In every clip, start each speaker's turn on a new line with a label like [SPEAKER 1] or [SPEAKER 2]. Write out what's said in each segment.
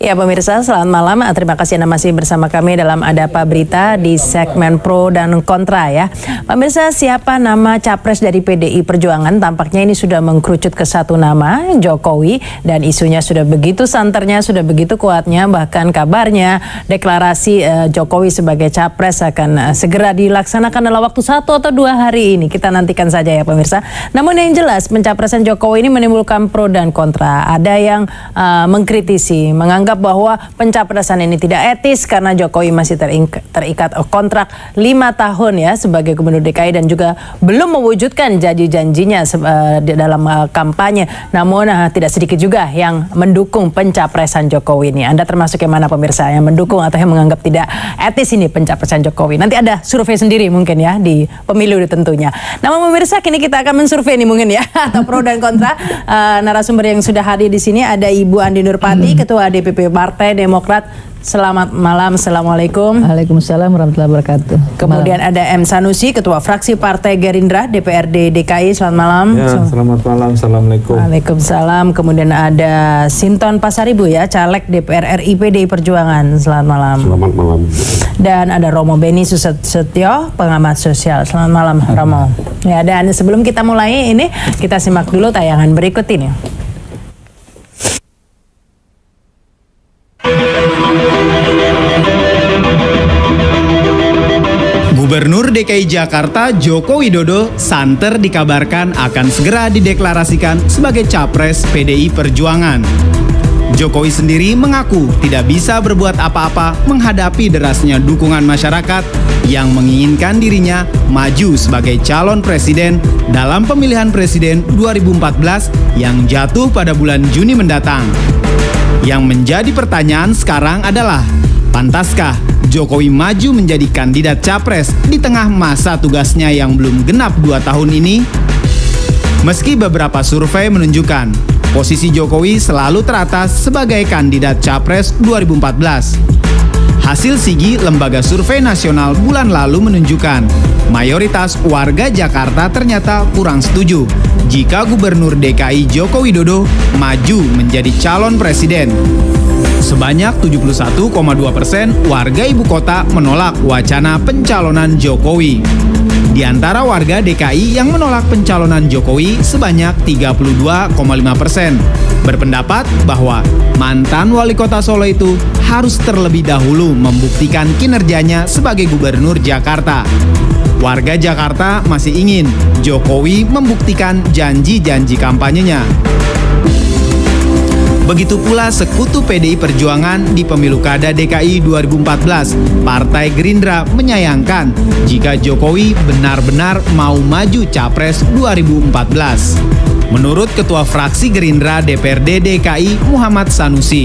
[SPEAKER 1] Ya pemirsa, selamat malam. Terima kasih Anda masih bersama kami dalam Adapa Berita di segmen pro dan kontra ya. Pemirsa, siapa nama capres dari PDI Perjuangan? Tampaknya ini sudah mengkerucut ke satu nama, Jokowi. Dan isunya sudah begitu santernya, sudah begitu kuatnya. Bahkan kabarnya deklarasi uh, Jokowi sebagai capres akan uh, segera dilaksanakan dalam waktu satu atau dua hari ini. Kita nantikan saja ya pemirsa. Namun yang jelas, pencapresan Jokowi ini menimbulkan pro dan kontra. Ada yang uh, mengkritisi, menganggap menganggap bahwa pencapresan ini tidak etis karena Jokowi masih terikat kontrak lima tahun ya sebagai gubernur DKI dan juga belum mewujudkan janji-janjinya uh, dalam uh, kampanye. Namun uh, tidak sedikit juga yang mendukung pencapresan Jokowi ini. Anda termasuk yang mana pemirsa yang mendukung atau yang menganggap tidak etis ini pencapresan Jokowi? Nanti ada survei sendiri mungkin ya di pemilu tentunya. Namun pemirsa kini kita akan mensurvei ini mungkin ya atau pro dan kontra uh, narasumber yang sudah hadir di sini ada Ibu Andi Nurpati, Ketua DPP Partai Demokrat. Selamat malam, Assalamualaikum.
[SPEAKER 2] Waalaikumsalam warahmatullahi wabarakatuh.
[SPEAKER 1] Kemudian malam. ada M. Sanusi, Ketua Fraksi Partai Gerindra, DPRD DKI. Selamat malam.
[SPEAKER 3] Ya, selamat malam, Assalamualaikum.
[SPEAKER 1] Waalaikumsalam. Kemudian ada Sinton Pasaribu ya, Caleg DPR RI PDI Perjuangan. Selamat malam.
[SPEAKER 3] Selamat malam.
[SPEAKER 1] Dan ada Romo Beni Susetio, pengamat sosial. Selamat malam, Romo. Ya, dan sebelum kita mulai ini, kita simak dulu tayangan berikut ini.
[SPEAKER 4] DKI Jakarta Joko Widodo santer dikabarkan akan segera dideklarasikan sebagai capres PDI Perjuangan. Jokowi sendiri mengaku tidak bisa berbuat apa-apa menghadapi derasnya dukungan masyarakat yang menginginkan dirinya maju sebagai calon presiden dalam pemilihan presiden 2014 yang jatuh pada bulan Juni mendatang. Yang menjadi pertanyaan sekarang adalah, pantaskah Jokowi maju menjadi kandidat capres di tengah masa tugasnya yang belum genap dua tahun ini? Meski beberapa survei menunjukkan posisi Jokowi selalu teratas sebagai kandidat capres 2014. Hasil Sigi Lembaga Survei Nasional bulan lalu menunjukkan mayoritas warga Jakarta ternyata kurang setuju jika Gubernur DKI Joko Widodo maju menjadi calon presiden. Sebanyak 71,2 persen warga ibu kota menolak wacana pencalonan Jokowi. Di antara warga DKI yang menolak pencalonan Jokowi sebanyak 32,5 persen berpendapat bahwa mantan wali kota Solo itu harus terlebih dahulu membuktikan kinerjanya sebagai gubernur Jakarta. Warga Jakarta masih ingin Jokowi membuktikan janji-janji kampanyenya. Begitu pula sekutu PDI Perjuangan di pemilu kada DKI 2014. Partai Gerindra menyayangkan jika Jokowi benar-benar mau maju Capres 2014. Menurut Ketua Fraksi Gerindra DPRD DKI Muhammad Sanusi,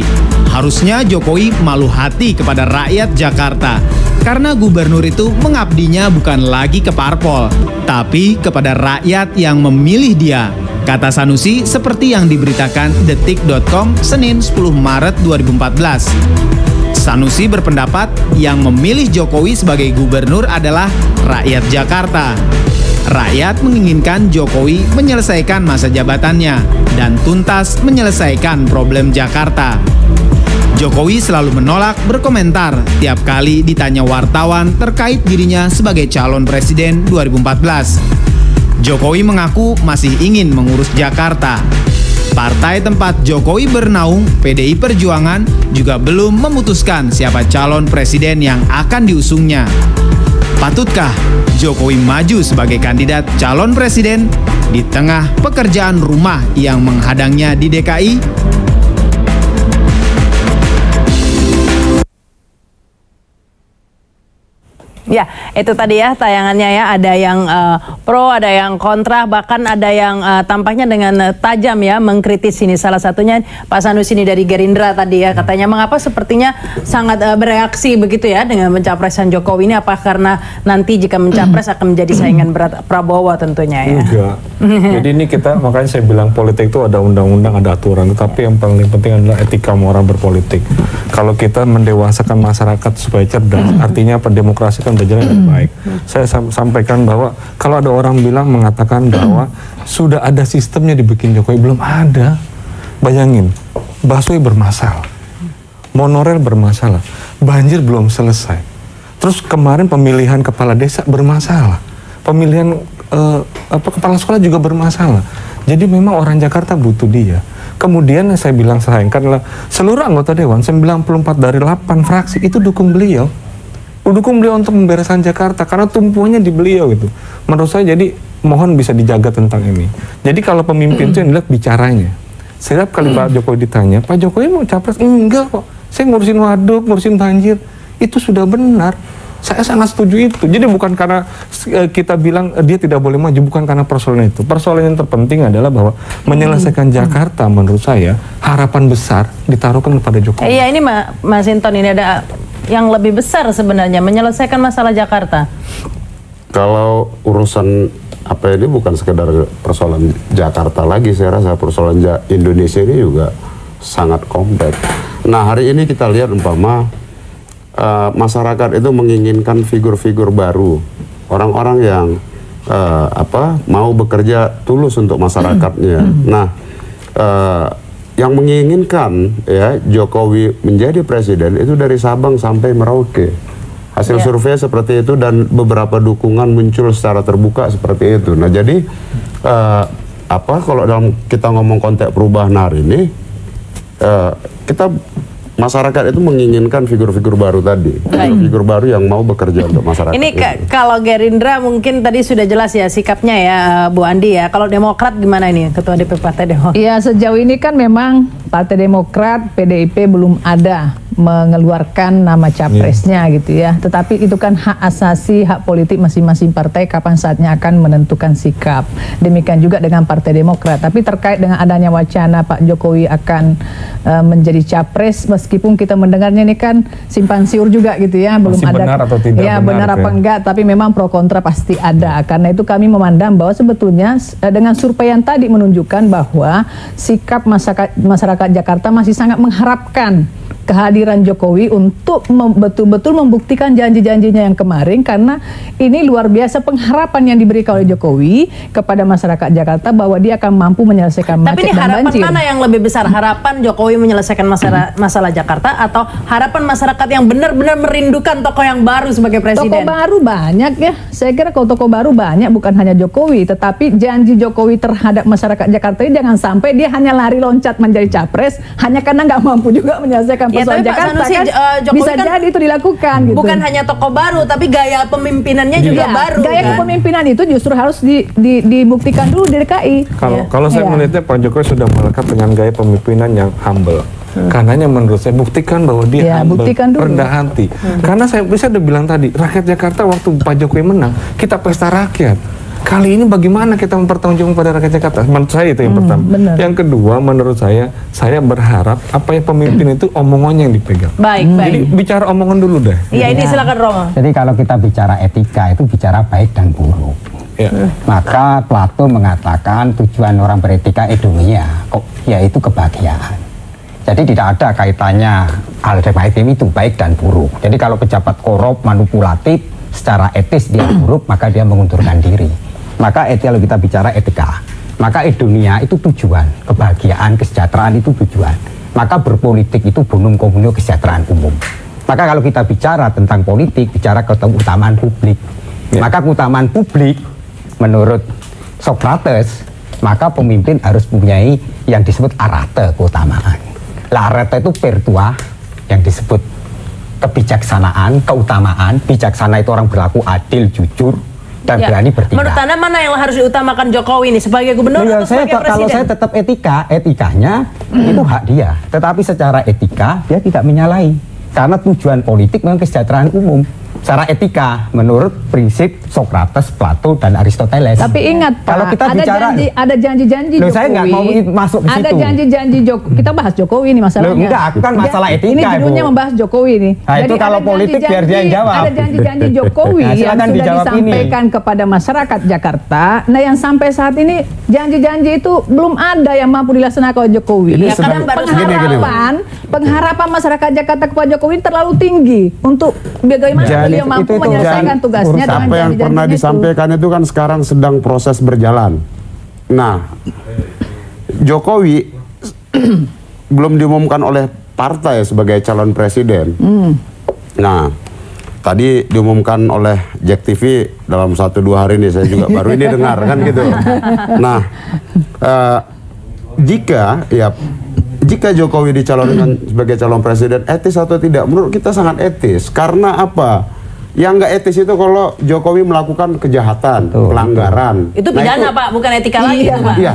[SPEAKER 4] harusnya Jokowi malu hati kepada rakyat Jakarta karena gubernur itu mengabdinya bukan lagi ke parpol, tapi kepada rakyat yang memilih dia. Kata Sanusi seperti yang diberitakan detik.com Senin 10 Maret 2014. Sanusi berpendapat yang memilih Jokowi sebagai gubernur adalah rakyat Jakarta. Rakyat menginginkan Jokowi menyelesaikan masa jabatannya dan tuntas menyelesaikan problem Jakarta. Jokowi selalu menolak berkomentar tiap kali ditanya wartawan terkait dirinya sebagai calon presiden 2014. Jokowi mengaku masih ingin mengurus Jakarta. Partai tempat Jokowi bernaung, PDI Perjuangan, juga belum memutuskan siapa calon presiden yang akan diusungnya. Patutkah Jokowi maju sebagai kandidat calon presiden di tengah pekerjaan rumah yang menghadangnya di DKI?
[SPEAKER 1] Ya, itu tadi ya tayangannya ya. Ada yang uh, pro, ada yang kontra, bahkan ada yang uh, tampaknya dengan uh, tajam ya mengkritis ini. Salah satunya Pak Sanusi ini dari Gerindra tadi ya. Katanya mengapa sepertinya sangat uh, bereaksi begitu ya dengan pencapresan Jokowi ini. Apa karena nanti jika mencapres akan menjadi saingan berat Prabowo tentunya ya?
[SPEAKER 3] Enggak. Jadi ini kita makanya saya bilang politik itu ada undang-undang, ada aturan. Tetapi yang paling penting adalah etika moral berpolitik. Kalau kita mendewasakan masyarakat supaya cerdas, artinya apa? Demokrasi kan udah jalan dengan baik. Saya sampaikan bahwa kalau ada orang bilang mengatakan bahwa sudah ada sistemnya dibikin Jokowi belum ada. Bayangin, Baswe bermasalah. monorail bermasalah, banjir belum selesai. Terus kemarin pemilihan kepala desa bermasalah, pemilihan eh, apa kepala sekolah juga bermasalah. Jadi memang orang Jakarta butuh dia. Kemudian yang saya bilang adalah seluruh anggota dewan 94 dari 8 fraksi itu dukung beliau. Dukung beliau untuk membereskan Jakarta karena tumpuannya di beliau itu. Menurut saya jadi mohon bisa dijaga tentang ini. Jadi kalau pemimpin itu yang dilihat bicaranya. Setiap kali Pak Jokowi ditanya, Pak Jokowi mau capres? Enggak kok. Saya ngurusin waduk, ngurusin banjir. Itu sudah benar. Saya sangat setuju itu. Jadi bukan karena eh, kita bilang eh, dia tidak boleh maju, bukan karena persoalan itu. Persoalan yang terpenting adalah bahwa menyelesaikan Jakarta menurut saya harapan besar ditaruhkan kepada Jokowi.
[SPEAKER 1] Iya ini Ma- Mas Hinton ini ada yang lebih besar sebenarnya menyelesaikan masalah Jakarta.
[SPEAKER 5] Kalau urusan apa ini bukan sekedar persoalan Jakarta lagi, saya rasa persoalan Ja- Indonesia ini juga sangat kompleks. Nah hari ini kita lihat umpama eh, masyarakat itu menginginkan figur-figur baru, orang-orang yang eh, apa mau bekerja tulus untuk masyarakatnya. Nah eh, yang menginginkan ya Jokowi menjadi presiden itu dari Sabang sampai Merauke. Hasil
[SPEAKER 1] Ya.
[SPEAKER 5] survei seperti itu dan beberapa dukungan muncul secara terbuka seperti itu. Nah jadi eh, apa kalau dalam kita ngomong konteks perubahan hari ini eh, kita masyarakat itu menginginkan figur-figur baru tadi, figur baru yang mau bekerja untuk masyarakat.
[SPEAKER 1] Ini
[SPEAKER 5] itu.
[SPEAKER 1] ka- kalau Gerindra mungkin tadi sudah jelas ya sikapnya ya eh, Bu Andi ya. Kalau Demokrat gimana ini Ketua DP Partai Demokrat?
[SPEAKER 2] Ya sejauh ini kan memang Partai Demokrat, PDIP belum ada mengeluarkan nama capresnya gitu ya. Tetapi itu kan hak asasi, hak politik masing-masing partai kapan saatnya akan menentukan sikap. Demikian juga dengan Partai Demokrat. Tapi terkait dengan adanya wacana Pak Jokowi akan eh, menjadi capres, meskipun kita mendengarnya ini kan simpan siur juga gitu ya, belum
[SPEAKER 3] Masih
[SPEAKER 2] ada.
[SPEAKER 3] benar atau tidak
[SPEAKER 2] ya,
[SPEAKER 3] benar,
[SPEAKER 2] benar apa
[SPEAKER 3] ya?
[SPEAKER 2] enggak, tapi memang pro kontra pasti ada. Karena itu kami memandang bahwa sebetulnya eh, dengan survei yang tadi menunjukkan bahwa sikap masyarakat masyarakat Jakarta masih sangat mengharapkan kehadiran Jokowi untuk mem- betul-betul membuktikan janji-janjinya yang kemarin karena ini luar biasa pengharapan yang diberikan oleh Jokowi kepada masyarakat Jakarta bahwa dia akan mampu menyelesaikan
[SPEAKER 1] Tapi
[SPEAKER 2] macet
[SPEAKER 1] ini
[SPEAKER 2] dan
[SPEAKER 1] harapan
[SPEAKER 2] banjir.
[SPEAKER 1] mana yang lebih besar? Harapan Jokowi menyelesaikan masalah, masalah Jakarta atau harapan masyarakat yang benar-benar merindukan tokoh yang baru sebagai presiden?
[SPEAKER 2] baru banyak ya. Saya kira kalau toko baru banyak bukan hanya Jokowi, tetapi janji Jokowi terhadap masyarakat Jakarta ini jangan sampai dia hanya lari loncat menjadi capres hanya karena nggak mampu juga menyelesaikan
[SPEAKER 1] Ya,
[SPEAKER 2] persoalan
[SPEAKER 1] tapi Pak
[SPEAKER 2] Jakarta
[SPEAKER 1] Sanusi,
[SPEAKER 2] kan.
[SPEAKER 1] Jokowi
[SPEAKER 2] bisa
[SPEAKER 1] kan
[SPEAKER 2] jadi itu dilakukan gitu.
[SPEAKER 1] Bukan hanya tokoh baru, tapi gaya pemimpinannya juga
[SPEAKER 2] Iya,
[SPEAKER 1] baru.
[SPEAKER 2] Gaya
[SPEAKER 1] kan?
[SPEAKER 2] kepemimpinan itu justru harus di- di- dibuktikan dulu di DKI.
[SPEAKER 3] Kalau
[SPEAKER 1] Ya.
[SPEAKER 3] kalau saya
[SPEAKER 2] Iya.
[SPEAKER 3] melihatnya Pak Jokowi sudah melekat dengan gaya pemimpinan yang humble. Karenanya menurut saya buktikan bahwa dia
[SPEAKER 2] Ya,
[SPEAKER 3] humble,
[SPEAKER 2] buktikan dulu.
[SPEAKER 3] rendah hati. Karena saya bisa udah bilang tadi, rakyat Jakarta waktu Pak Jokowi menang, kita pesta rakyat. Kali ini bagaimana kita mempertanggungjawabkan pada rakyat Jakarta? Menurut saya itu yang pertama.
[SPEAKER 2] benar.
[SPEAKER 3] Yang kedua, menurut saya, saya berharap apa yang pemimpin itu omongannya yang dipegang.
[SPEAKER 1] Baik, baik.
[SPEAKER 3] Jadi bicara omongan dulu deh.
[SPEAKER 1] Iya, ini
[SPEAKER 6] Ya.
[SPEAKER 1] silakan Romo.
[SPEAKER 6] Jadi kalau kita bicara etika itu bicara baik dan buruk.
[SPEAKER 3] Ya.
[SPEAKER 6] Maka Plato mengatakan tujuan orang beretika edonia, kok yaitu kebahagiaan. Jadi tidak ada kaitannya hal itu itu baik dan buruk. Jadi kalau pejabat korup, manipulatif, secara etis dia buruk, maka dia mengundurkan diri. Maka kalau kita bicara etika, maka edonia itu tujuan, kebahagiaan, kesejahteraan itu tujuan. Maka berpolitik itu bonum komunio kesejahteraan umum. Maka kalau kita bicara tentang politik, bicara keutamaan publik.
[SPEAKER 3] Ya.
[SPEAKER 6] Maka keutamaan publik menurut Socrates, maka pemimpin harus mempunyai yang disebut arate keutamaan. Lah arate itu virtua yang disebut kebijaksanaan, keutamaan. Bijaksana itu orang berlaku adil, jujur, dan
[SPEAKER 1] Ya.
[SPEAKER 6] berani bertindak.
[SPEAKER 1] Menurut Anda mana yang harus diutamakan Jokowi ini sebagai gubernur
[SPEAKER 6] Iya,
[SPEAKER 1] atau
[SPEAKER 6] saya
[SPEAKER 1] sebagai
[SPEAKER 6] te- kalau
[SPEAKER 1] presiden?
[SPEAKER 6] saya tetap etika, etikanya itu hak dia. Tetapi secara etika dia tidak menyalahi. Karena tujuan politik memang kesejahteraan umum. Secara etika menurut prinsip Socrates, Plato dan Aristoteles.
[SPEAKER 2] Tapi ingat Pak,
[SPEAKER 6] kalau kita
[SPEAKER 2] ada
[SPEAKER 6] bicara
[SPEAKER 2] janji ada janji-janji Jokowi.
[SPEAKER 6] saya nggak mau masuk ke
[SPEAKER 2] Ada janji-janji Jokowi. Kita bahas Jokowi ini masalahnya.
[SPEAKER 6] Loh, enggak, kan masalah etika,
[SPEAKER 2] Ini judulnya
[SPEAKER 6] Ibu.
[SPEAKER 2] membahas Jokowi ini.
[SPEAKER 6] Nah, itu kalau politik biar dia yang jawab.
[SPEAKER 2] Ada janji-janji Jokowi
[SPEAKER 6] Nah,
[SPEAKER 2] yang sudah
[SPEAKER 6] dijawab ini.
[SPEAKER 2] disampaikan kepada masyarakat Jakarta. Nah, yang sampai saat ini janji-janji itu belum ada yang mampu dilaksanakan oleh Jokowi.
[SPEAKER 5] Ini
[SPEAKER 1] Ya, kadang baru
[SPEAKER 5] gini, gini,
[SPEAKER 2] pengharapan, pengharapan masyarakat Jakarta kepada Jokowi terlalu tinggi untuk bagaimana Beliau
[SPEAKER 6] itu-
[SPEAKER 2] mampu
[SPEAKER 6] itu- itu
[SPEAKER 2] menyelesaikan tugasnya dengan
[SPEAKER 5] apa yang pernah
[SPEAKER 2] itu.
[SPEAKER 5] disampaikan itu kan sekarang sedang proses berjalan. Nah, Jokowi belum diumumkan oleh partai sebagai calon presiden. Nah, tadi diumumkan oleh Jack TV dalam satu dua hari ini saya juga baru ini dengar kan gitu. Nah, eh, jika ya jika Jokowi dicalonkan sebagai calon presiden etis atau tidak? Menurut kita sangat etis. Karena apa? Yang nggak etis itu kalau Jokowi melakukan kejahatan, pelanggaran.
[SPEAKER 1] Itu
[SPEAKER 5] Nah,
[SPEAKER 1] pidana Pak, bukan etika lagi itu Pak.
[SPEAKER 5] Iya.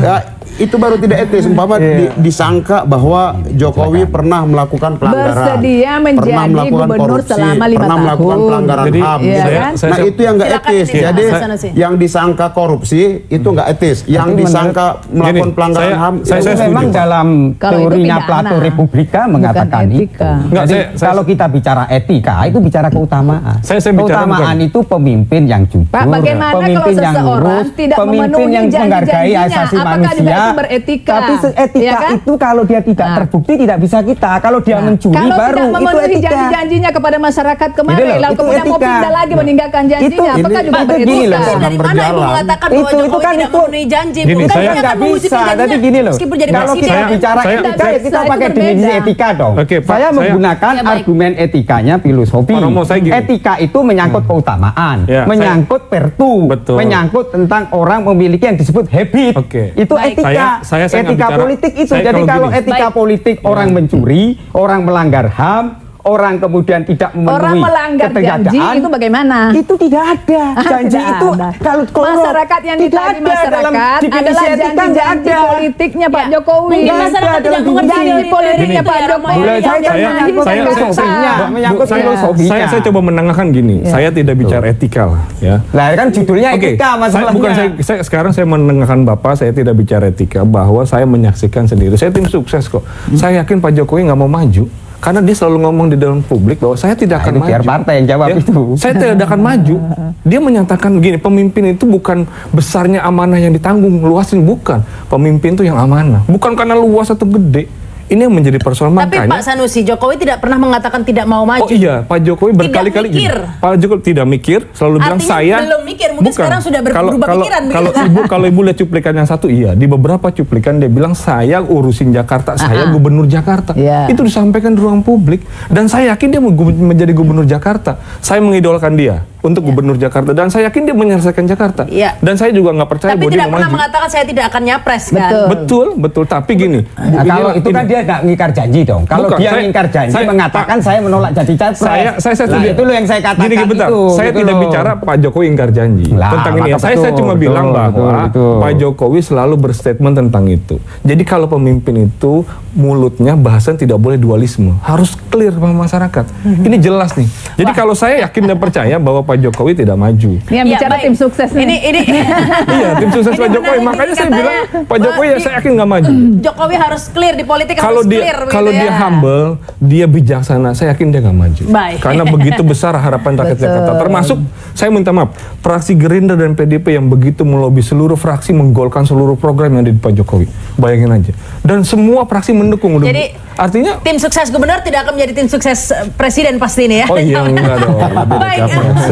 [SPEAKER 5] Ya, itu baru tidak etis. Umpama di- disangka bahwa Jokowi pernah melakukan pelanggaran.
[SPEAKER 2] Bersedia menjadi
[SPEAKER 5] pernah melakukan
[SPEAKER 2] gubernur
[SPEAKER 5] korupsi,
[SPEAKER 2] selama lima
[SPEAKER 5] pernah melakukan
[SPEAKER 2] tahun.
[SPEAKER 5] pelanggaran
[SPEAKER 3] Jadi,
[SPEAKER 5] HAM.
[SPEAKER 2] Iya
[SPEAKER 5] gitu.
[SPEAKER 2] kan?
[SPEAKER 5] Nah, itu yang nggak etis.
[SPEAKER 1] dijelaskan,
[SPEAKER 5] Jadi
[SPEAKER 1] Sanusi.
[SPEAKER 5] yang disangka korupsi itu nggak etis. Yang
[SPEAKER 6] Tapi
[SPEAKER 5] disangka melakukan
[SPEAKER 3] Gini,
[SPEAKER 5] pelanggaran
[SPEAKER 3] saya-
[SPEAKER 5] HAM
[SPEAKER 3] saya-
[SPEAKER 5] itu
[SPEAKER 3] saya
[SPEAKER 6] Itu memang
[SPEAKER 3] setuju.
[SPEAKER 6] dalam
[SPEAKER 2] Kalau itu
[SPEAKER 6] teorinya Plato Republika mengatakan itu.
[SPEAKER 3] Enggak,
[SPEAKER 6] Jadi
[SPEAKER 3] saya- saya-
[SPEAKER 6] kalau kita bicara etika itu bicara keutamaan.
[SPEAKER 3] Saya- saya bicara
[SPEAKER 6] keutamaan
[SPEAKER 3] bukan-
[SPEAKER 6] itu pemimpin yang jujur,
[SPEAKER 2] Pak, bagaimana
[SPEAKER 6] pemimpin
[SPEAKER 2] kalau
[SPEAKER 6] yang
[SPEAKER 2] seseorang
[SPEAKER 6] lurus,
[SPEAKER 2] tidak
[SPEAKER 6] pemimpin
[SPEAKER 2] memenuhi
[SPEAKER 6] yang menghargai asasi
[SPEAKER 2] Apakah
[SPEAKER 6] manusia.
[SPEAKER 2] itu beretika?
[SPEAKER 6] Tapi se- etika
[SPEAKER 2] Iya kan?
[SPEAKER 6] itu kalau dia tidak
[SPEAKER 2] Nah.
[SPEAKER 6] terbukti tidak bisa kita. Kalau dia
[SPEAKER 2] Nah,
[SPEAKER 6] mencuri
[SPEAKER 2] kalau
[SPEAKER 6] baru
[SPEAKER 2] tidak
[SPEAKER 6] itu
[SPEAKER 2] memenuhi
[SPEAKER 6] etika.
[SPEAKER 2] janji-janjinya kepada masyarakat kemarin,
[SPEAKER 6] loh,
[SPEAKER 2] lalu
[SPEAKER 6] itu
[SPEAKER 2] kemudian mau pindah lagi meninggalkan janjinya,
[SPEAKER 6] Itu-
[SPEAKER 2] apakah
[SPEAKER 5] ini-
[SPEAKER 2] juga
[SPEAKER 6] itu gini
[SPEAKER 2] beretika?
[SPEAKER 6] loh,
[SPEAKER 1] Dari mana Ibu mengatakan bahwa
[SPEAKER 6] Itu- itu
[SPEAKER 1] Jokowi
[SPEAKER 6] kan
[SPEAKER 1] tidak
[SPEAKER 6] itu-
[SPEAKER 1] memenuhi janji?
[SPEAKER 3] Gini,
[SPEAKER 1] Bukan
[SPEAKER 3] saya-
[SPEAKER 6] nggak bisa. Tadi gini loh. Kalau kita bicara
[SPEAKER 3] Saya-
[SPEAKER 6] etika,
[SPEAKER 3] saya-
[SPEAKER 6] ya kita
[SPEAKER 2] itu
[SPEAKER 6] pakai definisi etika dong. Saya
[SPEAKER 3] saya-
[SPEAKER 6] menggunakan
[SPEAKER 1] Ya,
[SPEAKER 6] argumen etikanya filosofi.
[SPEAKER 3] Pak Romo, saya gini.
[SPEAKER 6] Etika itu menyangkut keutamaan,
[SPEAKER 3] Ya,
[SPEAKER 6] menyangkut pertu,
[SPEAKER 3] Betul.
[SPEAKER 6] menyangkut tentang orang memiliki yang disebut habit.
[SPEAKER 3] Oke.
[SPEAKER 6] Itu
[SPEAKER 1] Baik.
[SPEAKER 6] etika.
[SPEAKER 3] Saya- saya- saya
[SPEAKER 6] etika
[SPEAKER 3] bicara-
[SPEAKER 6] politik itu.
[SPEAKER 3] saya
[SPEAKER 6] Jadi
[SPEAKER 3] kalau
[SPEAKER 6] kalau
[SPEAKER 3] gini.
[SPEAKER 6] etika
[SPEAKER 1] Baik.
[SPEAKER 6] politik orang mencuri, orang melanggar HAM, orang kemudian tidak memenuhi
[SPEAKER 2] Orang melanggar janji itu bagaimana?
[SPEAKER 6] Itu tidak ada. Janji
[SPEAKER 2] Tidak
[SPEAKER 6] itu
[SPEAKER 2] ada.
[SPEAKER 6] kalau korup,
[SPEAKER 2] masyarakat yang
[SPEAKER 6] tidak ada dalam
[SPEAKER 2] masyarakat
[SPEAKER 6] definisi
[SPEAKER 2] adalah janji-janji
[SPEAKER 6] ada.
[SPEAKER 2] politiknya Pak
[SPEAKER 1] Ya,
[SPEAKER 2] Jokowi.
[SPEAKER 1] mungkin masyarakat
[SPEAKER 6] ada
[SPEAKER 1] tidak
[SPEAKER 6] dalam
[SPEAKER 1] mengerti
[SPEAKER 2] janji politiknya Pak
[SPEAKER 1] ya.
[SPEAKER 2] Jokowi.
[SPEAKER 6] Saya
[SPEAKER 3] saya- saya-
[SPEAKER 6] filosofinya,
[SPEAKER 3] saya-
[SPEAKER 6] filosofinya.
[SPEAKER 3] Saya, saya coba menengahkan gini. Saya tidak bicara etika lah, ya.
[SPEAKER 6] Lah kan judulnya
[SPEAKER 3] Oke,
[SPEAKER 6] etika masalahnya.
[SPEAKER 3] bukan saya, saya sekarang saya menengahkan bapak, saya tidak bicara etika bahwa saya menyaksikan sendiri. Saya tim sukses kok. Saya yakin Pak Jokowi nggak mau maju karena dia selalu ngomong di dalam publik bahwa saya tidak
[SPEAKER 6] Nah,
[SPEAKER 3] akan
[SPEAKER 6] itu
[SPEAKER 3] maju.
[SPEAKER 6] biar partai yang jawab
[SPEAKER 3] Ya,
[SPEAKER 6] itu.
[SPEAKER 3] Saya tidak akan maju. Dia menyatakan gini, pemimpin itu bukan besarnya amanah yang ditanggung, luasin bukan. Pemimpin itu yang amanah, bukan karena luas atau gede. Ini yang menjadi persoalan
[SPEAKER 1] Tapi
[SPEAKER 3] makanya.
[SPEAKER 1] Pak Sanusi, Jokowi tidak pernah mengatakan tidak mau maju.
[SPEAKER 3] Oh iya, Pak Jokowi
[SPEAKER 1] Tidak
[SPEAKER 3] berkali-kali gini.
[SPEAKER 1] mikir.
[SPEAKER 3] Pak Jokowi tidak mikir, selalu bilang
[SPEAKER 1] Artinya
[SPEAKER 3] saya
[SPEAKER 1] belum mikir, mungkin sekarang sudah ber-
[SPEAKER 3] kalau,
[SPEAKER 1] berubah
[SPEAKER 3] kalau,
[SPEAKER 1] pikiran,
[SPEAKER 3] Kalau
[SPEAKER 1] kan?
[SPEAKER 3] ibu kalau ibu lihat cuplikan yang satu iya, di beberapa cuplikan dia bilang saya urusin Jakarta, saya gubernur Jakarta.
[SPEAKER 2] Iya.
[SPEAKER 3] Itu disampaikan di ruang publik dan saya yakin dia menjadi gubernur Jakarta. Saya mengidolakan dia untuk gubernur Jakarta dan saya yakin dia menyelesaikan Jakarta.
[SPEAKER 1] Iya.
[SPEAKER 3] Dan saya juga nggak percaya
[SPEAKER 1] Tapi
[SPEAKER 3] bahwa
[SPEAKER 1] tidak pernah
[SPEAKER 3] maju.
[SPEAKER 1] mengatakan saya tidak akan nyapres kan.
[SPEAKER 2] Betul.
[SPEAKER 3] Betul, betul. Tapi gini,
[SPEAKER 6] Nah, kalau itu kan
[SPEAKER 3] ini.
[SPEAKER 6] dia nggak ngingkar janji dong. Kalau
[SPEAKER 3] Bukan,
[SPEAKER 6] dia
[SPEAKER 3] saya-
[SPEAKER 6] ngingkar janji
[SPEAKER 3] saya-
[SPEAKER 6] mengatakan saya menolak jadi capres.
[SPEAKER 3] saya saya saya
[SPEAKER 6] Nah, itu loh yang saya katakan
[SPEAKER 3] gini, gini, bentar.
[SPEAKER 6] itu.
[SPEAKER 3] saya
[SPEAKER 6] gitu
[SPEAKER 3] tidak
[SPEAKER 6] loh.
[SPEAKER 3] bicara Pak Jokowi ingkar janji
[SPEAKER 6] Lah,
[SPEAKER 3] tentang ini ya.
[SPEAKER 6] maka
[SPEAKER 3] Saya saya
[SPEAKER 6] betul,
[SPEAKER 3] cuma
[SPEAKER 6] betul,
[SPEAKER 3] bilang bahwa
[SPEAKER 6] betul, betul.
[SPEAKER 3] Pak Jokowi selalu berstatement tentang itu. Jadi kalau pemimpin itu mulutnya bahasan tidak boleh dualisme, harus clear sama masyarakat.
[SPEAKER 6] Mhm.
[SPEAKER 3] Ini jelas nih. Jadi kalau saya yakin dan percaya bahwa Pak Jokowi tidak maju.
[SPEAKER 2] Ini yang
[SPEAKER 1] Iya,
[SPEAKER 2] bicara
[SPEAKER 1] baik.
[SPEAKER 2] tim sukses nih.
[SPEAKER 1] Ini ini
[SPEAKER 3] iya, tim sukses
[SPEAKER 1] Ini
[SPEAKER 3] Pak Jokowi.
[SPEAKER 1] menarik,
[SPEAKER 3] Makanya saya bilang Pak Jokowi ya saya yakin nggak maju.
[SPEAKER 1] Jokowi harus clear di politik
[SPEAKER 3] kalau
[SPEAKER 1] harus
[SPEAKER 3] dia
[SPEAKER 1] clear
[SPEAKER 3] kalau
[SPEAKER 1] ya.
[SPEAKER 3] dia humble, dia bijaksana, saya yakin dia nggak maju.
[SPEAKER 1] Baik.
[SPEAKER 3] Karena begitu besar harapan rakyat
[SPEAKER 2] Betul.
[SPEAKER 3] Jakarta. Termasuk saya minta maaf, fraksi Gerindra dan PDP yang begitu melobi seluruh fraksi menggolkan seluruh program yang ada di Pak Jokowi. Bayangin aja. Dan semua fraksi mendukung. Udah-
[SPEAKER 1] Jadi,
[SPEAKER 3] artinya
[SPEAKER 1] Tim sukses gubernur tidak akan menjadi tim sukses eh, presiden pasti ini ya.
[SPEAKER 3] Oh iya, enggak dong.
[SPEAKER 1] Baik.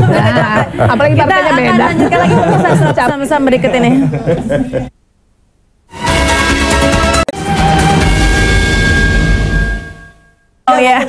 [SPEAKER 2] Nah, apalagi
[SPEAKER 1] Kita akan
[SPEAKER 2] beda.
[SPEAKER 1] lanjutkan lagi pemirsa sama-sama berikut ini. Oh ya.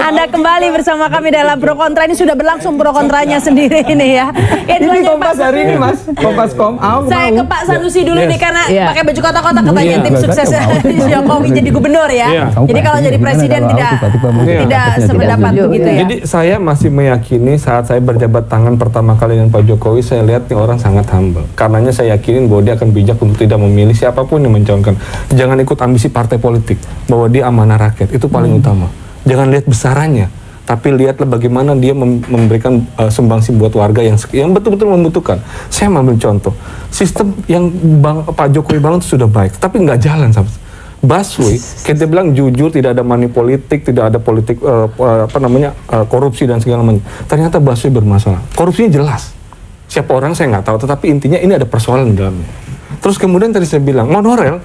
[SPEAKER 1] Anda kembali bersama kami dalam pro kontra ini sudah berlangsung pro kontranya sendiri ini ya. Ya,
[SPEAKER 6] Ini kompas hari ini mas, kompas kom.
[SPEAKER 1] Saya
[SPEAKER 6] mau.
[SPEAKER 1] ke Pak Sanusi dulu
[SPEAKER 3] Yes.
[SPEAKER 1] nih karena
[SPEAKER 2] Iya.
[SPEAKER 1] pakai baju kotak-kotak katanya
[SPEAKER 3] Iya.
[SPEAKER 1] tim sukses Jokowi jadi gubernur ya.
[SPEAKER 3] Iya.
[SPEAKER 1] Jadi kalau jadi presiden tidak tidak sependapat begitu ya.
[SPEAKER 3] Jadi saya masih meyakini saat saya berjabat tangan pertama kali dengan Pak Jokowi, saya lihat nih orang sangat humble. Karenanya saya yakinin bahwa dia akan bijak untuk tidak memilih siapa pun yang mencalonkan. Jangan ikut ambisi partai politik, bahwa dia amanah rakyat, itu paling utama. Jangan lihat besarannya, tapi lihatlah bagaimana dia mem- memberikan uh, sumbangsi buat warga yang yang betul-betul membutuhkan. Saya mengambil contoh, sistem yang bang, Pak Jokowi bangun itu sudah baik, tapi nggak jalan sama Baswe, kita bilang jujur, tidak ada money politik, tidak ada politik eh, apa namanya eh, korupsi dan segala macam. Ternyata Baswe bermasalah. Korupsinya jelas. Siapa orang saya nggak tahu, tetapi intinya ini ada persoalan di dalamnya. Terus kemudian tadi saya bilang monorail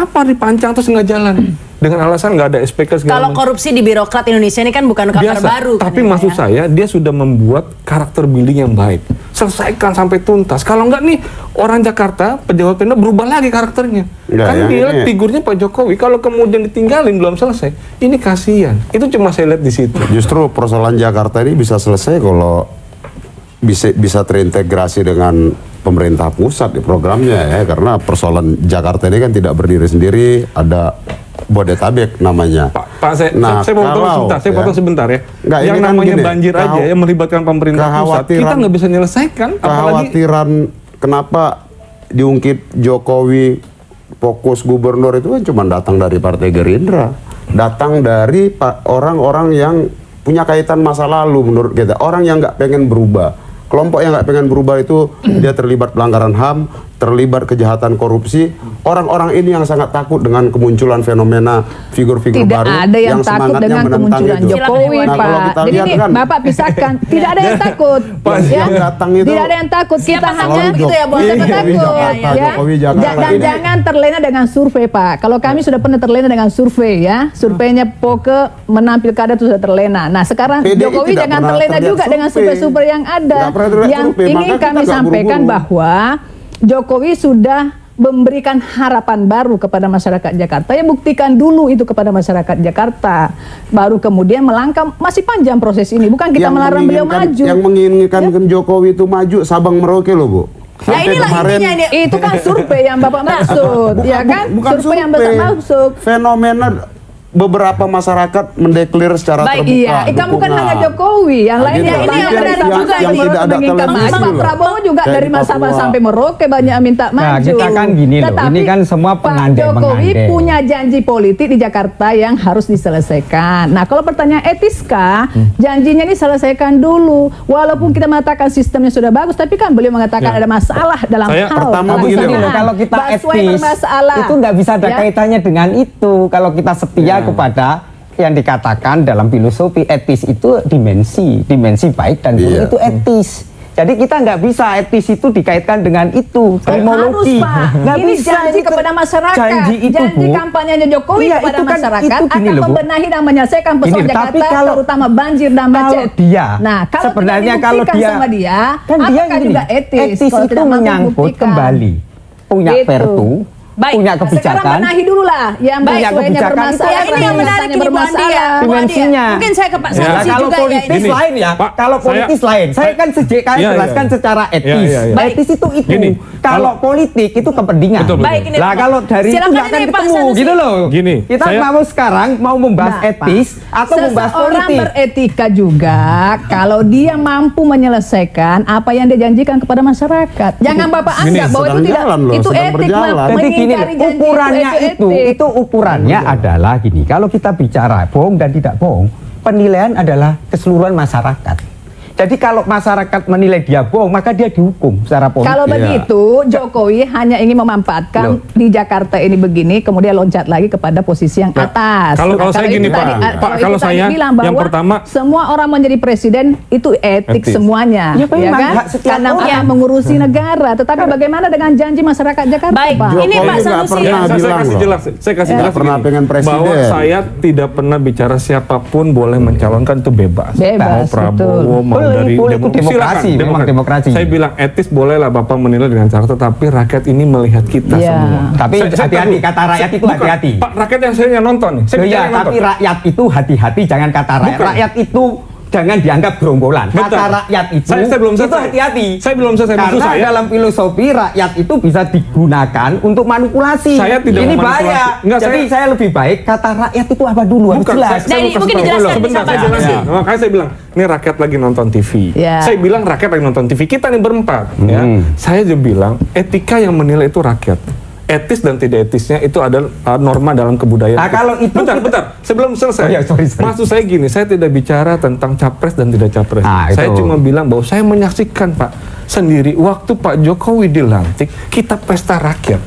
[SPEAKER 3] apa dipancang terus nggak jalan dengan alasan nggak ada SPK segala
[SPEAKER 1] Kalau korupsi di birokrat Indonesia ini kan bukan kabar
[SPEAKER 3] Biasa.
[SPEAKER 1] baru. kan
[SPEAKER 3] Tapi
[SPEAKER 1] ya,
[SPEAKER 3] maksud
[SPEAKER 1] ya.
[SPEAKER 3] saya dia sudah membuat karakter building yang baik. selesaikan sampai tuntas. Kalau enggak nih orang Jakarta pejabat Pemda berubah lagi karakternya.
[SPEAKER 5] Enggak,
[SPEAKER 3] kan
[SPEAKER 5] yang
[SPEAKER 3] dia
[SPEAKER 5] ini-
[SPEAKER 3] figurnya Pak Jokowi kalau kemudian ditinggalin belum selesai, ini kasihan. Itu cuma saya lihat di situ.
[SPEAKER 5] Justru persoalan Jakarta ini bisa selesai kalau bisa bisa terintegrasi dengan pemerintah pusat di programnya ya karena persoalan Jakarta ini kan tidak berdiri sendiri ada Bodetabek namanya.
[SPEAKER 3] Pak, Pak saya,
[SPEAKER 5] Nah,
[SPEAKER 3] saya, saya potong
[SPEAKER 5] kalau,
[SPEAKER 3] sebentar, saya
[SPEAKER 5] ya.
[SPEAKER 3] potong sebentar ya.
[SPEAKER 5] Enggak,
[SPEAKER 3] yang
[SPEAKER 5] kan
[SPEAKER 3] namanya
[SPEAKER 5] gini,
[SPEAKER 3] banjir aja
[SPEAKER 5] kehau-
[SPEAKER 3] yang melibatkan pemerintah pusat, kita nggak bisa menyelesaikan. Apalagi
[SPEAKER 5] Kekhawatiran kenapa diungkit Jokowi fokus gubernur itu kan cuma datang dari Partai Gerindra, datang dari orang-orang yang punya kaitan masa lalu menurut kita, orang yang nggak pengen berubah. Kelompok yang nggak pengen berubah itu dia terlibat pelanggaran HAM, terlibat kejahatan korupsi. Orang-orang ini yang sangat takut dengan kemunculan fenomena figur-figur
[SPEAKER 2] Tidak
[SPEAKER 5] baru
[SPEAKER 2] ada yang, takut
[SPEAKER 5] semangatnya
[SPEAKER 2] dengan
[SPEAKER 5] menentang
[SPEAKER 2] kemunculan
[SPEAKER 5] itu.
[SPEAKER 2] Jokowi,
[SPEAKER 5] Nah, kalau
[SPEAKER 2] Pak.
[SPEAKER 5] kita
[SPEAKER 2] Jadi
[SPEAKER 5] lihat
[SPEAKER 2] ini
[SPEAKER 5] kan,
[SPEAKER 2] Bapak pisahkan. Tidak ada yang takut.
[SPEAKER 5] Pak, yang datang itu
[SPEAKER 2] tidak ada yang takut. Kita hanya
[SPEAKER 1] gitu ya?
[SPEAKER 2] Siapa
[SPEAKER 5] Jokowi
[SPEAKER 2] takut.
[SPEAKER 5] Jakarta,
[SPEAKER 2] ya.
[SPEAKER 5] Jokowi Jakarta.
[SPEAKER 2] Ja- Dan
[SPEAKER 5] Ini-
[SPEAKER 2] jangan terlena dengan survei, Pak. Kalau kami sudah pernah terlena dengan survei ya. Surveinya Poke menampil kada itu sudah terlena. Nah, sekarang
[SPEAKER 5] PDI
[SPEAKER 2] Jokowi jangan terlena juga dengan
[SPEAKER 5] survei.
[SPEAKER 2] survei-survei yang ada. Yang ingin kami sampaikan bahwa Jokowi sudah memberikan harapan baru kepada masyarakat Jakarta. Ya buktikan dulu itu kepada masyarakat Jakarta. Baru kemudian melangkah masih panjang proses ini. Bukan kita
[SPEAKER 5] yang
[SPEAKER 2] melarang beliau maju.
[SPEAKER 5] Yang menginginkan Jokowi itu maju Sabang Merauke loh, Bu.
[SPEAKER 1] Ya
[SPEAKER 5] Sampai
[SPEAKER 1] inilah
[SPEAKER 5] kemarin
[SPEAKER 1] intinya ini.
[SPEAKER 2] itu kan survei yang Bapak maksud
[SPEAKER 5] bukan-
[SPEAKER 2] ya kan?
[SPEAKER 5] Bukan
[SPEAKER 2] survei yang Bapak maksud.
[SPEAKER 5] Fenomena beberapa masyarakat mendeklir secara
[SPEAKER 1] Baik,
[SPEAKER 5] terbuka.
[SPEAKER 2] Iya, itu kan bukan hanya Jokowi, yang
[SPEAKER 5] Nah,
[SPEAKER 2] lain
[SPEAKER 5] gitu.
[SPEAKER 2] yang
[SPEAKER 1] Ini yang
[SPEAKER 2] dari
[SPEAKER 1] juga ini.
[SPEAKER 2] Merauke
[SPEAKER 5] Tidak ada televisi
[SPEAKER 2] maju. Pak. Prabowo juga dari
[SPEAKER 5] Papua.
[SPEAKER 2] sampai Merauke banyak minta
[SPEAKER 6] Nah,
[SPEAKER 2] maju.
[SPEAKER 6] kita kan gini loh,
[SPEAKER 2] Tetapi
[SPEAKER 6] ini kan semua
[SPEAKER 2] Pak
[SPEAKER 6] pengandai-
[SPEAKER 2] Jokowi
[SPEAKER 6] mengandai.
[SPEAKER 2] punya janji politik di Jakarta yang harus diselesaikan. Nah, kalau pertanyaan etis kah?
[SPEAKER 6] Hmm.
[SPEAKER 2] Janjinya ini selesaikan dulu. Walaupun kita mengatakan sistemnya sudah bagus, tapi kan beliau mengatakan
[SPEAKER 3] Ya.
[SPEAKER 2] ada masalah dalam
[SPEAKER 3] Saya
[SPEAKER 2] hal
[SPEAKER 5] pertama begini
[SPEAKER 6] kalau kita etis itu nggak bisa ada
[SPEAKER 2] Ya.
[SPEAKER 6] kaitannya dengan itu. Kalau kita setia kepada yang dikatakan dalam filosofi etis itu dimensi, dimensi baik dan buruk
[SPEAKER 5] Iya.
[SPEAKER 6] itu etis. Jadi kita nggak bisa etis itu dikaitkan dengan itu
[SPEAKER 2] Pak.
[SPEAKER 6] Nggak
[SPEAKER 2] ini
[SPEAKER 6] bisa
[SPEAKER 2] janji
[SPEAKER 6] itu.
[SPEAKER 2] kepada masyarakat.
[SPEAKER 6] Janji itu
[SPEAKER 2] janji
[SPEAKER 6] Bu.
[SPEAKER 2] kampanyenya Jokowi
[SPEAKER 6] Iya,
[SPEAKER 2] kepada
[SPEAKER 6] itu kan-
[SPEAKER 2] masyarakat
[SPEAKER 6] itu
[SPEAKER 2] akan
[SPEAKER 6] loh,
[SPEAKER 2] membenahi dan menyelesaikan persoalan Jakarta,
[SPEAKER 6] tapi kalau-
[SPEAKER 2] terutama banjir dan
[SPEAKER 6] kalau
[SPEAKER 2] macet.
[SPEAKER 6] dia,
[SPEAKER 2] nah, kalau
[SPEAKER 6] sebenarnya kalau dia
[SPEAKER 2] sama dia,
[SPEAKER 6] kan dia
[SPEAKER 2] juga etis?
[SPEAKER 6] etis
[SPEAKER 2] kalau
[SPEAKER 6] itu menyangkut kembali punya
[SPEAKER 2] Gitu.
[SPEAKER 6] pertu,
[SPEAKER 1] Baik,
[SPEAKER 6] punya
[SPEAKER 2] Nah, Sekarang
[SPEAKER 6] kebijakan.
[SPEAKER 2] benahi dulu lah yang
[SPEAKER 6] Punya
[SPEAKER 2] busway-nya
[SPEAKER 6] kebijakan itu
[SPEAKER 1] Ya, ini yang menarik ini Bu Andi ya. ya.
[SPEAKER 6] Dimensinya.
[SPEAKER 1] Mungkin saya ke Pak
[SPEAKER 3] Ya.
[SPEAKER 1] Sanusi
[SPEAKER 6] Nah, kalau
[SPEAKER 1] juga ya
[SPEAKER 6] politis
[SPEAKER 1] ini.
[SPEAKER 3] Gini,
[SPEAKER 6] lain ya,
[SPEAKER 3] Pak,
[SPEAKER 6] kalau
[SPEAKER 3] saya-
[SPEAKER 6] politis lain. Saya
[SPEAKER 3] saya-
[SPEAKER 6] kan sejak kan
[SPEAKER 3] Iya, iya,
[SPEAKER 6] jelaskan
[SPEAKER 3] iya.
[SPEAKER 6] secara etis.
[SPEAKER 3] iya, iya.
[SPEAKER 6] Etis itu itu.
[SPEAKER 3] Gini,
[SPEAKER 6] kalau
[SPEAKER 3] kalau-
[SPEAKER 6] politik itu kepentingan.
[SPEAKER 3] Betul, betul.
[SPEAKER 1] Baik, ini
[SPEAKER 6] Lah kalau dari itu
[SPEAKER 1] Silakan
[SPEAKER 6] nggak akan ketemu
[SPEAKER 1] Sanusi.
[SPEAKER 6] gitu loh.
[SPEAKER 3] Gini,
[SPEAKER 6] kita
[SPEAKER 3] saya-
[SPEAKER 6] mau sekarang mau membahas
[SPEAKER 2] Nah, Pak.
[SPEAKER 6] etis atau membahas
[SPEAKER 2] Seseorang
[SPEAKER 6] politik.
[SPEAKER 2] beretika juga kalau dia mampu menyelesaikan apa yang dia janjikan kepada masyarakat. Jangan Bapak anggap bahwa itu tidak itu etik.
[SPEAKER 6] Jadi gini,
[SPEAKER 2] janji
[SPEAKER 6] ukurannya itu,
[SPEAKER 2] etik.
[SPEAKER 6] itu ukurannya adalah gini. Kalau kita bicara bohong dan tidak bohong, penilaian adalah keseluruhan masyarakat. Jadi kalau masyarakat menilai dia bohong, maka dia dihukum secara politik.
[SPEAKER 2] Kalau begitu, Jokowi hanya ingin memanfaatkan
[SPEAKER 3] Loh.
[SPEAKER 2] di Jakarta ini begini, kemudian loncat lagi kepada posisi yang
[SPEAKER 3] Nah,
[SPEAKER 2] atas.
[SPEAKER 3] kalau- kalau saya gini, Pak.
[SPEAKER 2] tadi-
[SPEAKER 3] Pak,
[SPEAKER 2] kalau itu
[SPEAKER 3] kalau
[SPEAKER 2] tadi
[SPEAKER 3] saya
[SPEAKER 2] bilang
[SPEAKER 3] yang
[SPEAKER 2] bahwa
[SPEAKER 3] pertama-
[SPEAKER 2] semua orang menjadi presiden itu etik,
[SPEAKER 3] Etis.
[SPEAKER 2] semuanya,
[SPEAKER 6] Ya, memang,
[SPEAKER 2] kan? Karena akan mengurusi negara. Tetapi bagaimana dengan janji masyarakat Jakarta,
[SPEAKER 1] Baik,
[SPEAKER 2] Pak?
[SPEAKER 1] ini
[SPEAKER 5] Jokowi
[SPEAKER 1] Pak
[SPEAKER 5] nggak
[SPEAKER 1] Sanusi.
[SPEAKER 3] Ya, saya, kasih jelas, saya kasih jelas
[SPEAKER 5] pernah pengen presiden.
[SPEAKER 3] bahwa saya tidak pernah bicara siapa pun boleh mencalonkan itu bebas.
[SPEAKER 2] Bebas,
[SPEAKER 3] mau Prabowo,
[SPEAKER 2] betul.
[SPEAKER 3] mau dari
[SPEAKER 6] boleh, itu
[SPEAKER 3] Demo-
[SPEAKER 6] demokrasi,
[SPEAKER 3] Silakan,
[SPEAKER 6] memang demokrasi.
[SPEAKER 3] Saya bilang etis bolehlah bapak menilai dengan cara tetapi rakyat ini melihat kita
[SPEAKER 2] Iya.
[SPEAKER 3] semua.
[SPEAKER 6] Tapi hati-hati, kata rakyat itu hati-hati.
[SPEAKER 3] Pak rakyat yang saya yang nonton nih. Saya
[SPEAKER 6] ya,
[SPEAKER 3] yang
[SPEAKER 6] tapi
[SPEAKER 3] nonton.
[SPEAKER 6] rakyat itu hati-hati, jangan kata rakyat.
[SPEAKER 3] Bukan.
[SPEAKER 6] Rakyat itu jangan dianggap gerombolan. Kata rakyat itu,
[SPEAKER 3] Saya- saya belum
[SPEAKER 6] itu
[SPEAKER 3] selesai.
[SPEAKER 6] hati-hati.
[SPEAKER 3] Saya belum selesai. Maksud
[SPEAKER 6] Karena
[SPEAKER 3] saya-
[SPEAKER 6] dalam filosofi rakyat itu bisa digunakan untuk manipulasi.
[SPEAKER 3] Saya tidak
[SPEAKER 6] Ini bahaya.
[SPEAKER 3] Enggak,
[SPEAKER 6] Jadi
[SPEAKER 3] saya-
[SPEAKER 6] saya lebih baik kata rakyat itu apa dulu harus
[SPEAKER 3] Bukan,
[SPEAKER 6] jelas.
[SPEAKER 3] saya,
[SPEAKER 1] Nah,
[SPEAKER 3] saya kasih
[SPEAKER 1] mungkin dijelaskan
[SPEAKER 3] Sebentar, saya jelasin.
[SPEAKER 1] Sanusi.
[SPEAKER 3] Makanya saya bilang, ini rakyat lagi nonton TV.
[SPEAKER 2] Ya.
[SPEAKER 3] Saya bilang rakyat lagi nonton TV. Kita nih berempat. Ya.
[SPEAKER 6] Hmm.
[SPEAKER 3] Saya juga bilang, etika yang menilai itu rakyat. Etis dan tidak etisnya itu adalah uh, norma dalam kebudayaan.
[SPEAKER 6] Nah, kalau itu
[SPEAKER 3] bentar,
[SPEAKER 6] kita-
[SPEAKER 3] bentar. Sebelum selesai.
[SPEAKER 6] Oh, ya, sorry, sorry.
[SPEAKER 3] Maksud saya gini, saya tidak bicara tentang capres dan tidak capres.
[SPEAKER 6] Ah,
[SPEAKER 3] saya
[SPEAKER 6] itu.
[SPEAKER 3] cuma bilang bahwa saya menyaksikan Pak sendiri waktu Pak Jokowi dilantik, kita pesta rakyat.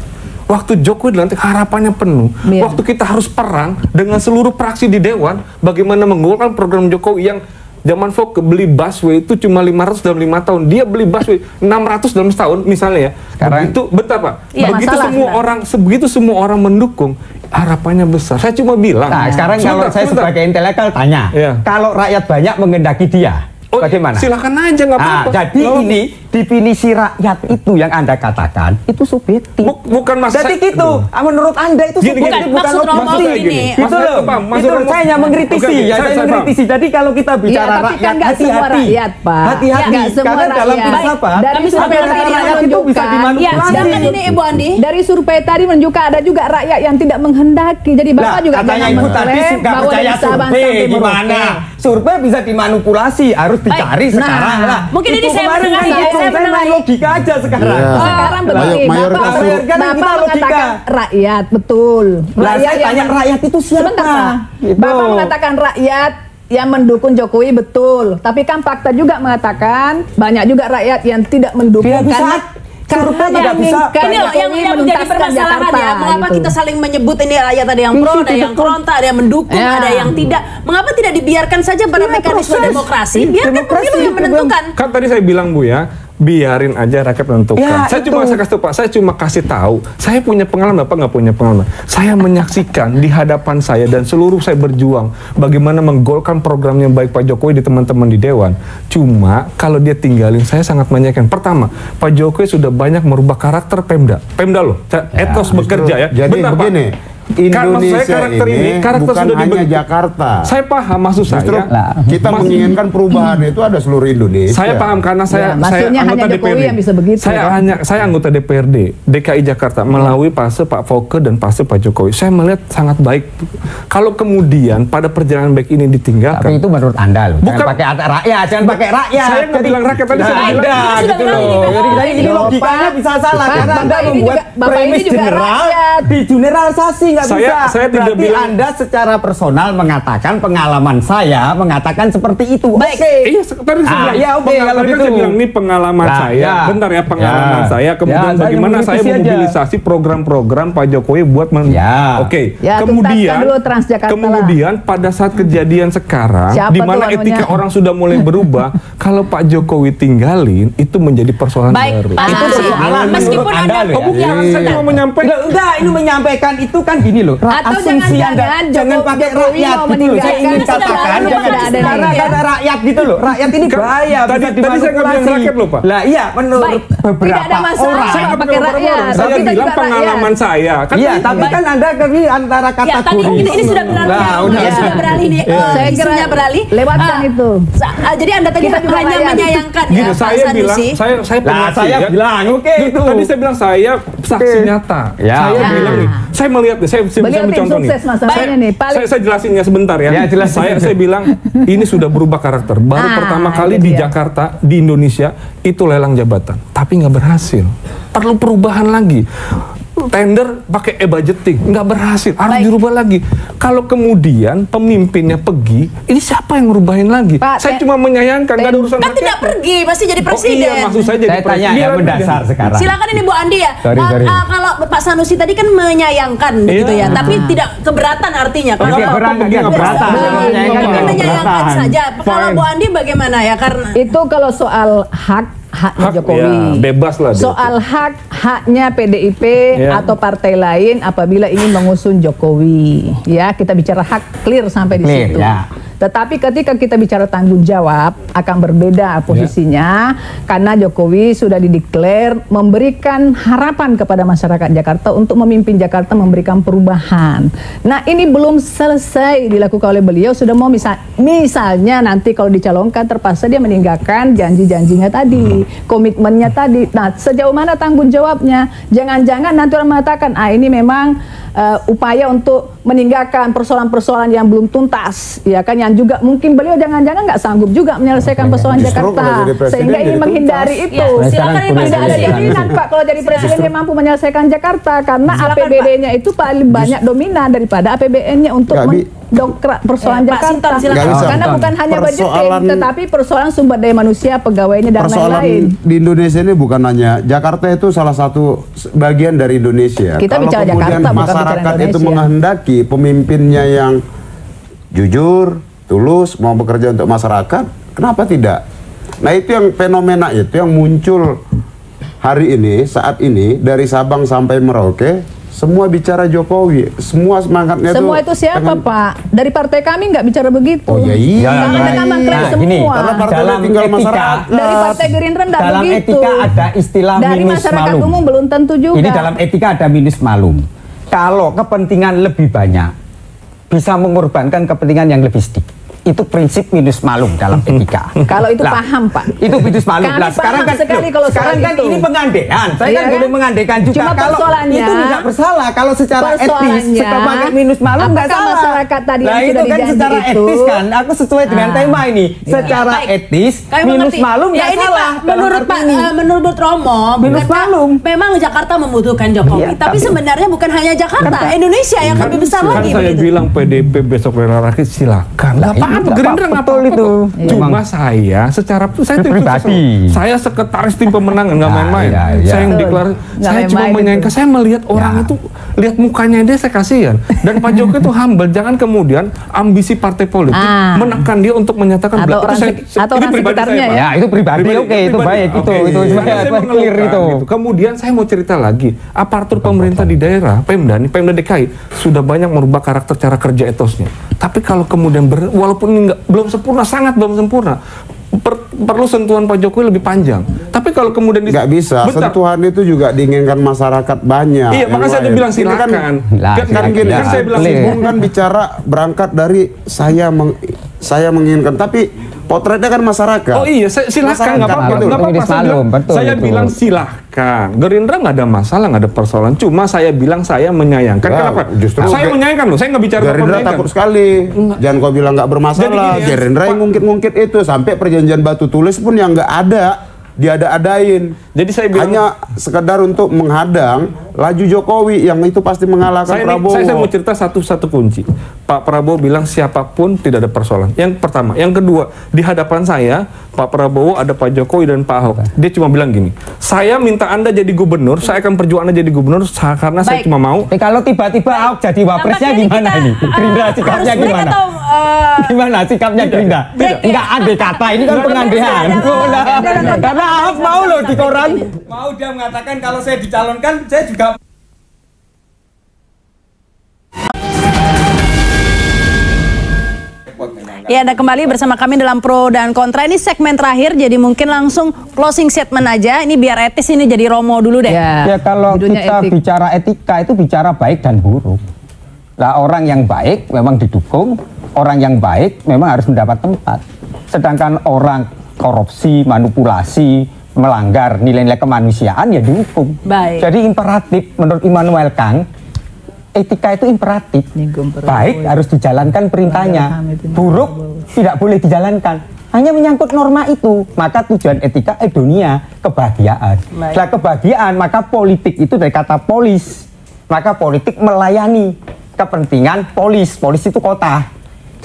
[SPEAKER 3] Waktu Jokowi dilantik harapannya penuh.
[SPEAKER 2] Iya.
[SPEAKER 3] Waktu kita harus perang dengan seluruh fraksi di dewan, bagaimana menggolkan program Jokowi yang zaman Foke beli busway itu cuma 500 dalam lima tahun. Dia beli busway 600 dalam setahun misalnya ya.
[SPEAKER 6] Sekarang-
[SPEAKER 3] begitu bentar Pak.
[SPEAKER 2] Iya,
[SPEAKER 3] begitu
[SPEAKER 2] masalah
[SPEAKER 3] semua orang sebegitu semua orang mendukung, harapannya besar. Saya cuma bilang.
[SPEAKER 6] Nah, sekarang kalau
[SPEAKER 3] Sebentar,
[SPEAKER 6] saya
[SPEAKER 3] sebentar.
[SPEAKER 6] sebagai intelektual tanya,
[SPEAKER 3] Iya.
[SPEAKER 6] kalau rakyat banyak mengendaki dia,
[SPEAKER 3] Oh,
[SPEAKER 6] bagaimana?
[SPEAKER 3] Silakan aja nggak
[SPEAKER 6] Ah,
[SPEAKER 3] apa-apa.
[SPEAKER 6] jadi
[SPEAKER 3] Nggak apa-apa.
[SPEAKER 6] ini definisi rakyat itu yang anda katakan itu subjektif.
[SPEAKER 3] Bu- bukan maksud
[SPEAKER 6] Jadi gitu. Ah, Menurut anda itu
[SPEAKER 3] Gini,
[SPEAKER 6] subjektif
[SPEAKER 3] gini.
[SPEAKER 6] bukan
[SPEAKER 1] Maksud Romo
[SPEAKER 6] objektif.
[SPEAKER 1] gini.
[SPEAKER 6] Gitu loh. Itu
[SPEAKER 3] Romo-
[SPEAKER 6] saya hanya mengkritisi.
[SPEAKER 3] Oke,
[SPEAKER 6] ya,
[SPEAKER 3] saya-
[SPEAKER 6] saya mengkritisi. Jadi kalau kita bicara
[SPEAKER 2] tapi
[SPEAKER 6] rakyat
[SPEAKER 2] kan
[SPEAKER 6] hati-hati.
[SPEAKER 2] rakyat, Pak.
[SPEAKER 6] Hati-hati. Karena dalam
[SPEAKER 2] rakyat.
[SPEAKER 6] filsafat
[SPEAKER 2] Dari tadi
[SPEAKER 1] dia
[SPEAKER 6] rakyat itu bisa
[SPEAKER 2] menunjukkan.
[SPEAKER 1] Ya,
[SPEAKER 6] dimanipulasi.
[SPEAKER 1] sedangkan ini Ibu Andi.
[SPEAKER 2] Dari survei tadi menunjukkan ada juga rakyat yang tidak menghendaki. Jadi Bapak juga
[SPEAKER 6] katanya
[SPEAKER 2] jangan
[SPEAKER 6] ibu tadi
[SPEAKER 2] mengklaim bahwa dari
[SPEAKER 6] survei
[SPEAKER 2] sampai
[SPEAKER 6] gimana? Survei bisa dimanipulasi, harus dicari
[SPEAKER 2] Nah,
[SPEAKER 6] sekarang lah.
[SPEAKER 1] mungkin ini
[SPEAKER 6] Itu
[SPEAKER 1] saya
[SPEAKER 6] kemarin kan
[SPEAKER 1] menengahi,
[SPEAKER 6] gitu,
[SPEAKER 1] saya
[SPEAKER 6] saya main
[SPEAKER 1] menengahi.
[SPEAKER 6] logika aja sekarang.
[SPEAKER 5] Iya.
[SPEAKER 2] Sekarang begini,
[SPEAKER 5] mayoritas
[SPEAKER 2] Bapak,
[SPEAKER 6] kita
[SPEAKER 2] Bapak
[SPEAKER 6] logika.
[SPEAKER 2] mengatakan rakyat, betul.
[SPEAKER 6] Lah, saya tanya rakyat itu siapa?
[SPEAKER 2] Sebentar, Pak.
[SPEAKER 6] Gitu.
[SPEAKER 2] Bapak mengatakan rakyat yang mendukung Jokowi betul, tapi kan fakta juga mengatakan banyak juga rakyat yang tidak mendukung
[SPEAKER 6] Tidak bisa.
[SPEAKER 2] karena karena
[SPEAKER 6] tidak bisa.
[SPEAKER 1] Ini loh yang, yang menjadi permasalahan
[SPEAKER 2] Jakarta,
[SPEAKER 1] ya. Mengapa
[SPEAKER 2] gitu.
[SPEAKER 1] kita saling menyebut ini rakyat ada yang pro, ada yang kontra, ada yang mendukung,
[SPEAKER 2] Ya.
[SPEAKER 1] ada yang tidak. Mengapa tidak dibiarkan saja pada
[SPEAKER 6] Iya,
[SPEAKER 1] mekanisme
[SPEAKER 6] proses.
[SPEAKER 1] demokrasi? Biarkan
[SPEAKER 6] demokrasi
[SPEAKER 1] pemilu yang menentukan.
[SPEAKER 3] Kan tadi saya bilang Bu ya, biarin aja rakyat menentukan.
[SPEAKER 6] Ya,
[SPEAKER 3] saya
[SPEAKER 6] itu.
[SPEAKER 3] cuma saya kasih tahu Pak, saya cuma kasih tahu. Saya punya pengalaman, Bapak nggak punya pengalaman. Saya menyaksikan di hadapan saya dan seluruh saya berjuang bagaimana menggolkan programnya baik Pak Jokowi di teman-teman di Dewan. Cuma kalau dia tinggalin, saya sangat menyayangkan. Pertama, Pak Jokowi sudah banyak merubah karakter Pemda. Pemda loh, ca- etos bekerja ya.
[SPEAKER 5] Jadi
[SPEAKER 3] Bentar, Pak.
[SPEAKER 5] begini,
[SPEAKER 3] Kan saya
[SPEAKER 5] Indonesia
[SPEAKER 3] karakter
[SPEAKER 5] ini,
[SPEAKER 3] ini, karakter
[SPEAKER 5] bukan
[SPEAKER 3] sudah
[SPEAKER 5] hanya
[SPEAKER 3] dibentuk.
[SPEAKER 5] Jakarta.
[SPEAKER 3] Saya paham maksud
[SPEAKER 5] Justru
[SPEAKER 3] saya.
[SPEAKER 5] kita
[SPEAKER 3] Mas-
[SPEAKER 5] menginginkan perubahan itu ada seluruh Indonesia.
[SPEAKER 3] Saya paham karena saya
[SPEAKER 2] Ya,
[SPEAKER 3] saya
[SPEAKER 2] maksudnya
[SPEAKER 3] anggota
[SPEAKER 2] hanya Jokowi
[SPEAKER 3] DPRD.
[SPEAKER 2] yang bisa begitu,
[SPEAKER 3] Saya
[SPEAKER 2] kan?
[SPEAKER 3] hanya saya anggota DPRD DKI Jakarta melalui fase Pak Foke dan fase Pak Jokowi. Saya melihat sangat baik. Kalau kemudian pada perjalanan baik ini
[SPEAKER 6] Tapi
[SPEAKER 3] ditinggalkan,
[SPEAKER 6] itu menurut anda loh.
[SPEAKER 3] Bukan-
[SPEAKER 6] Jangan pakai rakyat, jangan pakai rakyat.
[SPEAKER 3] Saya nggak bilang rakyat, tadi saya
[SPEAKER 6] Nah,
[SPEAKER 3] bilang-
[SPEAKER 6] ada
[SPEAKER 1] Kita
[SPEAKER 6] gitu loh.
[SPEAKER 1] bilang
[SPEAKER 6] Jadi, logikanya bisa salah karena anda membuat premis
[SPEAKER 2] juga
[SPEAKER 6] general
[SPEAKER 2] rakyat.
[SPEAKER 6] di generalisasi nggak
[SPEAKER 3] Saya-
[SPEAKER 6] bisa.
[SPEAKER 3] saya tidak
[SPEAKER 6] Berarti
[SPEAKER 3] bilang-
[SPEAKER 6] anda secara personal mengatakan pengalaman saya mengatakan seperti itu.
[SPEAKER 1] Baik.
[SPEAKER 6] Oke.
[SPEAKER 3] Iya, tadi saya
[SPEAKER 6] Ah,
[SPEAKER 3] bilang,
[SPEAKER 6] iya, oke,
[SPEAKER 3] pengal-
[SPEAKER 6] kalau
[SPEAKER 3] tadi kan
[SPEAKER 6] gitu.
[SPEAKER 3] saya bilang ini pengalaman
[SPEAKER 6] Nah,
[SPEAKER 3] saya.
[SPEAKER 6] ya.
[SPEAKER 3] Bentar ya pengalaman
[SPEAKER 6] Ya.
[SPEAKER 3] saya. Kemudian
[SPEAKER 6] Ya, saya
[SPEAKER 3] bagaimana saya memobilisasi program-program Pak Jokowi buat men
[SPEAKER 6] Ya.
[SPEAKER 3] Oke.
[SPEAKER 2] Ya,
[SPEAKER 3] kemudian
[SPEAKER 2] dulu Transjakarta lah.
[SPEAKER 3] kemudian pada saat kejadian sekarang di mana
[SPEAKER 2] namanya?
[SPEAKER 3] etika orang sudah mulai berubah, kalau Pak Jokowi tinggalin itu menjadi persoalan
[SPEAKER 1] Baik,
[SPEAKER 3] baru.
[SPEAKER 6] Itu persoalan
[SPEAKER 1] Meskipun anda
[SPEAKER 6] loh
[SPEAKER 3] Oh,
[SPEAKER 6] ya.
[SPEAKER 3] saya cuma menyampaikan.
[SPEAKER 6] Enggak, enggak, ini menyampaikan itu kan gini loh.
[SPEAKER 2] Atau
[SPEAKER 6] asumsi
[SPEAKER 2] jangan-jangan
[SPEAKER 6] Anda,
[SPEAKER 2] Joko-
[SPEAKER 6] jangan pakai rakyat gitu loh. Saya ingin katakan jangan karena
[SPEAKER 1] ya.
[SPEAKER 6] kata rakyat gitu loh. Rakyat ini
[SPEAKER 3] Kan-
[SPEAKER 6] bahaya
[SPEAKER 3] tadi- tadi saya nggak bilang rakyat loh, Pak.
[SPEAKER 6] Lah iya menurut
[SPEAKER 2] Baik,
[SPEAKER 6] beberapa
[SPEAKER 2] tidak ada masalah
[SPEAKER 6] orang.
[SPEAKER 3] Saya nggak
[SPEAKER 2] pakai rakyat.
[SPEAKER 3] Saya bilang pengalaman
[SPEAKER 2] rakyat.
[SPEAKER 3] saya. Kan
[SPEAKER 6] Iya, tapi kan Anda kami antara
[SPEAKER 1] Ya, tadi
[SPEAKER 6] kategori.
[SPEAKER 1] ini, ini sudah beralih
[SPEAKER 6] Nah,
[SPEAKER 1] ya, ya, sudah beralih nih.
[SPEAKER 6] Iya.
[SPEAKER 1] Eh,
[SPEAKER 2] Saya kira
[SPEAKER 1] isunya beralih.
[SPEAKER 2] lewatkan
[SPEAKER 1] Ah,
[SPEAKER 2] itu.
[SPEAKER 1] ah, jadi Anda tadi hanya menyayangkan
[SPEAKER 3] Gini,
[SPEAKER 1] ya,
[SPEAKER 3] saya bilang, saya saya
[SPEAKER 6] saya
[SPEAKER 3] ya.
[SPEAKER 6] bilang, oke,
[SPEAKER 3] Itu
[SPEAKER 6] itu.
[SPEAKER 3] Tadi saya bilang saya saksi nyata.
[SPEAKER 6] Ya.
[SPEAKER 3] Saya
[SPEAKER 6] Ya.
[SPEAKER 3] bilang nih, saya melihat saya, saya,
[SPEAKER 2] Beliau
[SPEAKER 3] saya mencontoh nih.
[SPEAKER 2] sukses masalahnya
[SPEAKER 3] Saya-
[SPEAKER 2] nih, paling-
[SPEAKER 3] Saya, saya jelasin ya sebentar ya.
[SPEAKER 6] Ya, jelasin.
[SPEAKER 3] Saya saya bilang ini sudah berubah karakter. Baru
[SPEAKER 2] Ah,
[SPEAKER 3] pertama kali di
[SPEAKER 2] dia.
[SPEAKER 3] Jakarta di Indonesia itu lelang jabatan, tapi nggak berhasil. Perlu perubahan lagi. Tender pakai e-budgeting nggak berhasil, harus
[SPEAKER 1] Baik.
[SPEAKER 3] dirubah lagi. Kalau kemudian pemimpinnya pergi, ini siapa yang ngerubahin lagi?
[SPEAKER 2] Pak,
[SPEAKER 3] saya cuma menyayangkan nggak ada urusan
[SPEAKER 1] Kan tidak pergi, pasti jadi
[SPEAKER 3] Oh
[SPEAKER 1] presiden.
[SPEAKER 3] iya, maksud saya jadi
[SPEAKER 6] Saya tanya
[SPEAKER 3] presiden.
[SPEAKER 6] yang
[SPEAKER 3] Biar
[SPEAKER 6] mendasar
[SPEAKER 3] presiden.
[SPEAKER 6] sekarang.
[SPEAKER 1] Silakan ini Bu Andi ya.
[SPEAKER 6] Sorry, sorry.
[SPEAKER 1] ah, kalau Pak Sanusi tadi kan menyayangkan
[SPEAKER 3] Iya.
[SPEAKER 1] gitu ya, tapi tidak keberatan artinya. Kalau
[SPEAKER 6] keberatan,
[SPEAKER 3] Begini,
[SPEAKER 6] keberatan.
[SPEAKER 3] keberatan.
[SPEAKER 6] Menyayangkan
[SPEAKER 1] saja. Kalau. Bu Andi bagaimana ya? Karena
[SPEAKER 2] Itu kalau soal hak haknya
[SPEAKER 3] Hak,
[SPEAKER 2] Jokowi.
[SPEAKER 3] ya, bebas lah
[SPEAKER 2] Soal hak haknya PDIP
[SPEAKER 3] Ya.
[SPEAKER 2] atau partai lain apabila ingin mengusung Jokowi. Ya, kita bicara hak clear sampai di
[SPEAKER 6] Clear,
[SPEAKER 2] situ.
[SPEAKER 6] ya.
[SPEAKER 2] Tetapi ketika kita bicara tanggung jawab akan berbeda posisinya karena Jokowi sudah dideklar memberikan harapan kepada masyarakat Jakarta untuk memimpin Jakarta memberikan perubahan. Nah, ini belum selesai dilakukan oleh beliau sudah mau misal misalnya nanti kalau dicalonkan terpaksa dia meninggalkan janji-janjinya tadi, komitmennya tadi. Nah, sejauh mana tanggung jawabnya? Jangan-jangan nanti orang mengatakan, "Ah, ini memang eh, upaya untuk meninggalkan persoalan-persoalan yang belum tuntas, ya kan yang juga mungkin beliau jangan-jangan nggak sanggup juga menyelesaikan persoalan
[SPEAKER 5] Justru
[SPEAKER 2] Jakarta sehingga ingin menghindari
[SPEAKER 5] tuntas.
[SPEAKER 2] itu.
[SPEAKER 1] Ya, silakan
[SPEAKER 2] Tidak ada jaminan Pak kalau jadi presiden dia mampu menyelesaikan Jakarta karena APBD-nya itu paling banyak dominan daripada APBN-nya untuk mendongkrak persoalan
[SPEAKER 1] Eh, Pak
[SPEAKER 2] Jakarta.
[SPEAKER 1] Sinton,
[SPEAKER 5] bisa.
[SPEAKER 2] Karena bukan hanya budgeting,
[SPEAKER 5] Persoalan-
[SPEAKER 2] tetapi persoalan sumber daya manusia, pegawainya dan
[SPEAKER 5] Persoalan
[SPEAKER 2] lain-lain.
[SPEAKER 5] di Indonesia ini bukan hanya Jakarta itu salah satu bagian dari Indonesia.
[SPEAKER 2] Kita
[SPEAKER 5] Kalau
[SPEAKER 2] bicara
[SPEAKER 5] kemudian
[SPEAKER 2] Jakarta, bukan
[SPEAKER 5] masyarakat
[SPEAKER 2] bicara
[SPEAKER 5] itu menghendaki pemimpinnya yang jujur, tulus, mau bekerja untuk masyarakat, kenapa tidak? Nah itu yang fenomena itu yang muncul hari ini, saat ini dari Sabang sampai Merauke semua bicara Jokowi, semua semangatnya
[SPEAKER 2] Semua
[SPEAKER 5] tuh
[SPEAKER 2] itu siapa
[SPEAKER 5] pengen-
[SPEAKER 2] Pak? Dari partai kami nggak bicara begitu.
[SPEAKER 5] Oh ya iya.
[SPEAKER 2] Jangan dengan mengklaim
[SPEAKER 6] Nah,
[SPEAKER 2] semua.
[SPEAKER 6] gini,
[SPEAKER 5] Karena partai
[SPEAKER 6] dalam
[SPEAKER 5] tinggal
[SPEAKER 6] etika,
[SPEAKER 5] masyarakat.
[SPEAKER 2] Dari partai Gerindra nggak
[SPEAKER 6] dalam
[SPEAKER 2] begitu.
[SPEAKER 6] etika ada istilah
[SPEAKER 2] Dari
[SPEAKER 6] minus
[SPEAKER 2] masyarakat
[SPEAKER 6] malum.
[SPEAKER 2] umum belum tentu juga.
[SPEAKER 6] Ini dalam etika ada minus malum. Kalau kepentingan lebih banyak bisa mengorbankan kepentingan yang lebih sedikit. Itu prinsip minus malum dalam etika.
[SPEAKER 2] Kalau itu
[SPEAKER 6] Lah,
[SPEAKER 2] paham, Pak.
[SPEAKER 6] Itu minus malum.
[SPEAKER 2] Kami
[SPEAKER 6] Lah, sekarang
[SPEAKER 2] paham
[SPEAKER 6] kan
[SPEAKER 2] sekali kalau
[SPEAKER 6] sekarang kan
[SPEAKER 2] itu.
[SPEAKER 6] ini pengandaian. Saya
[SPEAKER 2] Iya
[SPEAKER 6] kan
[SPEAKER 2] kan?
[SPEAKER 6] boleh mengandaikan juga
[SPEAKER 2] Cuma
[SPEAKER 6] kalau itu tidak bersalah. Kalau secara etis sebagai minus malum nggak salah.
[SPEAKER 2] masyarakat tadi
[SPEAKER 6] Nah, itu
[SPEAKER 2] sudah
[SPEAKER 6] kan secara
[SPEAKER 2] itu-
[SPEAKER 6] etis kan. Aku sesuai dengan
[SPEAKER 2] Ah.
[SPEAKER 6] tema ini.
[SPEAKER 2] Iya.
[SPEAKER 6] Secara
[SPEAKER 1] Baik.
[SPEAKER 6] etis
[SPEAKER 1] Kami
[SPEAKER 6] minus
[SPEAKER 1] mengerti.
[SPEAKER 6] malum
[SPEAKER 1] ya
[SPEAKER 6] nggak
[SPEAKER 1] ini
[SPEAKER 6] salah.
[SPEAKER 1] Pak, menurut Pak,
[SPEAKER 6] ini.
[SPEAKER 1] eh, menurut Romo,
[SPEAKER 6] Minus malum.
[SPEAKER 1] memang Jakarta membutuhkan Jokowi,
[SPEAKER 6] Iya,
[SPEAKER 1] tapi,
[SPEAKER 6] tapi-
[SPEAKER 1] sebenarnya bukan hanya Jakarta, Indonesia yang lebih besar
[SPEAKER 3] kan
[SPEAKER 1] lagi.
[SPEAKER 3] saya
[SPEAKER 1] begitu.
[SPEAKER 3] bilang PDP besok rela rakit silakan
[SPEAKER 6] Lah,
[SPEAKER 3] nggak Gerindra nggak apa-apa
[SPEAKER 6] itu.
[SPEAKER 3] kok. cuma saya secara saya
[SPEAKER 6] Itu
[SPEAKER 3] tim
[SPEAKER 6] pribadi.
[SPEAKER 3] saya sekretaris tim pemenangan nggak
[SPEAKER 6] Ah,
[SPEAKER 3] main-main
[SPEAKER 6] iya, iya.
[SPEAKER 3] saya yang deklar saya cuma menyangka saya melihat orang
[SPEAKER 6] Ya.
[SPEAKER 3] itu lihat mukanya dia saya kasihan dan Pak Jokowi itu humble jangan kemudian ambisi partai politik
[SPEAKER 2] Ah.
[SPEAKER 3] menekan dia untuk menyatakan
[SPEAKER 2] Atau orang
[SPEAKER 3] saya-
[SPEAKER 2] atau orang
[SPEAKER 3] pribadi
[SPEAKER 2] sekitarnya.
[SPEAKER 6] Ya, itu pribadi, oke, itu baik, itu, itu,
[SPEAKER 3] iya. saya
[SPEAKER 6] clear itu.
[SPEAKER 3] Kemudian saya mau cerita lagi, aparatur pemerintah di daerah, Pemda, nih, Pemda DKI sudah banyak merubah karakter cara kerja etosnya. Tapi kalau kemudian ber- walaupun ini nggak belum sempurna, sangat belum sempurna, per- perlu sentuhan Pak Jokowi lebih panjang. Tapi kalau kemudian di-
[SPEAKER 5] nggak bisa.
[SPEAKER 3] Bentar.
[SPEAKER 5] sentuhan itu juga diinginkan masyarakat banyak.
[SPEAKER 3] Iya, makanya saya bilang
[SPEAKER 5] Ini kan,
[SPEAKER 3] silakan.
[SPEAKER 6] Lah,
[SPEAKER 3] Kan- kan
[SPEAKER 5] kan
[SPEAKER 3] gini,
[SPEAKER 5] gini
[SPEAKER 3] kan saya bilang.
[SPEAKER 5] Bung kan bicara berangkat dari saya meng- saya menginginkan. Tapi potretnya kan masyarakat.
[SPEAKER 3] Oh iya, saya, silakan nggak apa-apa, Saya bilang,
[SPEAKER 6] betul
[SPEAKER 3] silahkan. Gerindra nggak ada masalah, nggak ada persoalan. Cuma saya bilang saya menyayangkan.
[SPEAKER 5] Ya,
[SPEAKER 3] Kenapa?
[SPEAKER 5] justru
[SPEAKER 3] saya menyayangkan loh. Saya nggak bicara
[SPEAKER 5] Gerindra takut sekali jangan kau bilang nggak bermasalah
[SPEAKER 3] Jadi gini ya,
[SPEAKER 5] Gerindra yang ngungkit-ngungkit itu sampai perjanjian batu tulis pun yang nggak ada diada-adain
[SPEAKER 3] Jadi saya bilang
[SPEAKER 5] hanya sekedar untuk menghadang laju Jokowi yang itu pasti mengalahkan
[SPEAKER 3] saya, ini-
[SPEAKER 5] Prabowo
[SPEAKER 3] saya, saya mau cerita satu satu kunci. Pak Prabowo bilang siapa pun tidak ada persoalan. Yang pertama, yang kedua di hadapan saya Pak Prabowo ada Pak Jokowi dan Pak Ahok. Dia cuma bilang gini, saya minta anda jadi gubernur, saya akan perjuangan anda jadi gubernur karena saya
[SPEAKER 1] Baik.
[SPEAKER 3] cuma mau.
[SPEAKER 6] Eh, kalau tiba-tiba Ahok jadi wapresnya
[SPEAKER 1] Tampaknya
[SPEAKER 6] gimana
[SPEAKER 1] kita,
[SPEAKER 6] ini? Gerindra
[SPEAKER 1] harus
[SPEAKER 6] sikapnya gimana?
[SPEAKER 1] atau, eh,
[SPEAKER 6] Gimana sikapnya Gerindra? Enggak andai kata ini kan nah.
[SPEAKER 1] nggak.
[SPEAKER 6] Karena Ahok mau loh di koran.
[SPEAKER 7] Mau dia mengatakan kalau saya dicalonkan, saya juga
[SPEAKER 1] Ya, Anda kembali bersama kami dalam pro dan kontra. Ini segmen terakhir, jadi mungkin langsung closing statement aja. Ini biar etis ini jadi Romo dulu deh.
[SPEAKER 6] Ya kalau
[SPEAKER 2] judulnya
[SPEAKER 6] kita
[SPEAKER 2] etik.
[SPEAKER 6] bicara etika itu bicara baik dan buruk. Lah orang yang baik memang didukung, orang yang baik memang harus mendapat tempat. Sedangkan orang korupsi, manipulasi, melanggar nilai-nilai kemanusiaan ya dihukum.
[SPEAKER 1] Baik.
[SPEAKER 6] Jadi imperatif menurut Immanuel Kant, etika itu imperatif. Baik harus dijalankan perintahnya, buruk tidak boleh dijalankan. Hanya menyangkut norma itu, maka tujuan etika edonia kebahagiaan.
[SPEAKER 1] Baik.
[SPEAKER 6] Nah kebahagiaan maka politik itu dari kata polis, maka politik melayani kepentingan polis. Polis itu kota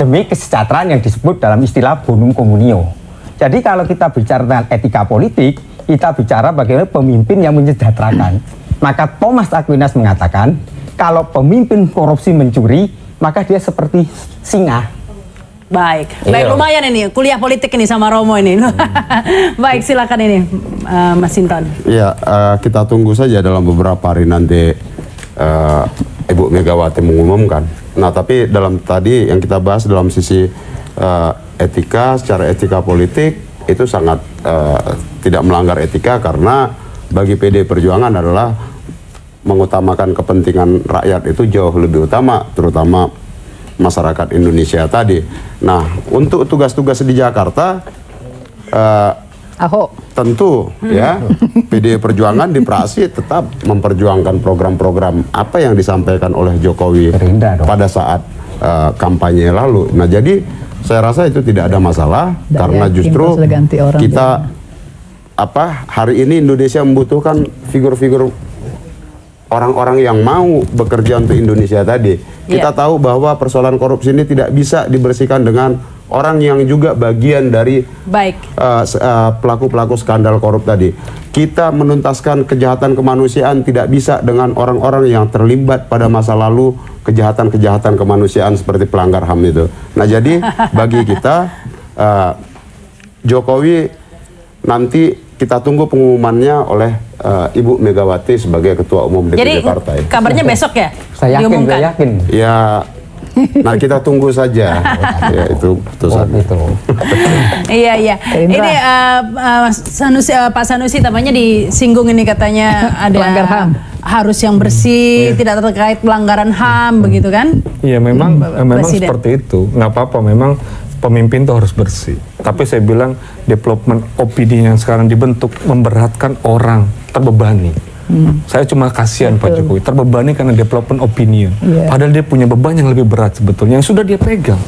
[SPEAKER 6] demi kesejahteraan yang disebut dalam istilah bonum communio. Jadi kalau kita bicara tentang etika politik, kita bicara bagaimana pemimpin yang menyejahterakan. Maka Thomas Aquinas mengatakan, kalau pemimpin korupsi mencuri, maka dia seperti singa.
[SPEAKER 1] Baik, baik
[SPEAKER 6] Iya.
[SPEAKER 1] lumayan ini kuliah politik ini sama Romo ini. Baik, silakan ini eh, Mas Sinton.
[SPEAKER 5] Ya, eh, kita tunggu saja dalam beberapa hari nanti eh, Ibu Megawati mengumumkan. Nah, tapi dalam tadi yang kita bahas dalam sisi eh, etika, secara etika politik itu sangat eh, tidak melanggar etika karena bagi PD Perjuangan adalah mengutamakan kepentingan rakyat itu jauh lebih utama, terutama masyarakat Indonesia tadi. Nah, untuk tugas-tugas di Jakarta. eh,
[SPEAKER 2] Ahok.
[SPEAKER 5] Tentu ya, PDI Perjuangan di praksi tetap memperjuangkan program-program apa yang disampaikan oleh Jokowi pada saat uh, kampanye lalu. Nah jadi saya rasa itu tidak ada masalah
[SPEAKER 2] Tidak
[SPEAKER 5] karena justru kita
[SPEAKER 2] dia.
[SPEAKER 5] apa hari ini Indonesia membutuhkan figur-figur orang-orang yang mau bekerja untuk Indonesia tadi. Kita
[SPEAKER 1] Iya.
[SPEAKER 5] tahu bahwa persoalan korupsi ini tidak bisa dibersihkan dengan orang yang juga bagian dari
[SPEAKER 1] Baik.
[SPEAKER 5] uh, se- uh, pelaku-pelaku skandal korup tadi. Kita menuntaskan kejahatan kemanusiaan tidak bisa dengan orang-orang yang terlibat pada masa lalu kejahatan-kejahatan kemanusiaan seperti pelanggar HAM itu. Nah, jadi bagi kita uh, Jokowi nanti kita tunggu pengumumannya oleh eh, Ibu Megawati sebagai Ketua Umum DPD
[SPEAKER 1] Jadi
[SPEAKER 5] Partai.
[SPEAKER 1] kabarnya besok ya?
[SPEAKER 6] Saya yakin,
[SPEAKER 1] diumumkan?
[SPEAKER 6] saya yakin.
[SPEAKER 5] Ya, nah kita tunggu saja. ya itu
[SPEAKER 6] Oh,
[SPEAKER 5] putusan.
[SPEAKER 6] gitu.
[SPEAKER 1] Iya iya.
[SPEAKER 2] Gerindra.
[SPEAKER 1] Ini eh, eh, Sanusi, eh, Pak Sanusi tampaknya disinggung ini katanya ada
[SPEAKER 2] Pelanggar HAM.
[SPEAKER 1] harus yang bersih, tidak terkait pelanggaran HAM begitu kan?
[SPEAKER 3] Iya memang eh, memang
[SPEAKER 1] Presiden.
[SPEAKER 3] seperti itu nggak apa-apa memang pemimpin itu harus bersih. Tapi saya bilang development opini yang sekarang dibentuk memberatkan orang terbebani. Saya cuma kasihan Pak Jokowi terbebani karena development opinion.
[SPEAKER 2] Iya.
[SPEAKER 3] padahal dia punya beban yang lebih berat sebetulnya yang sudah dia pegang.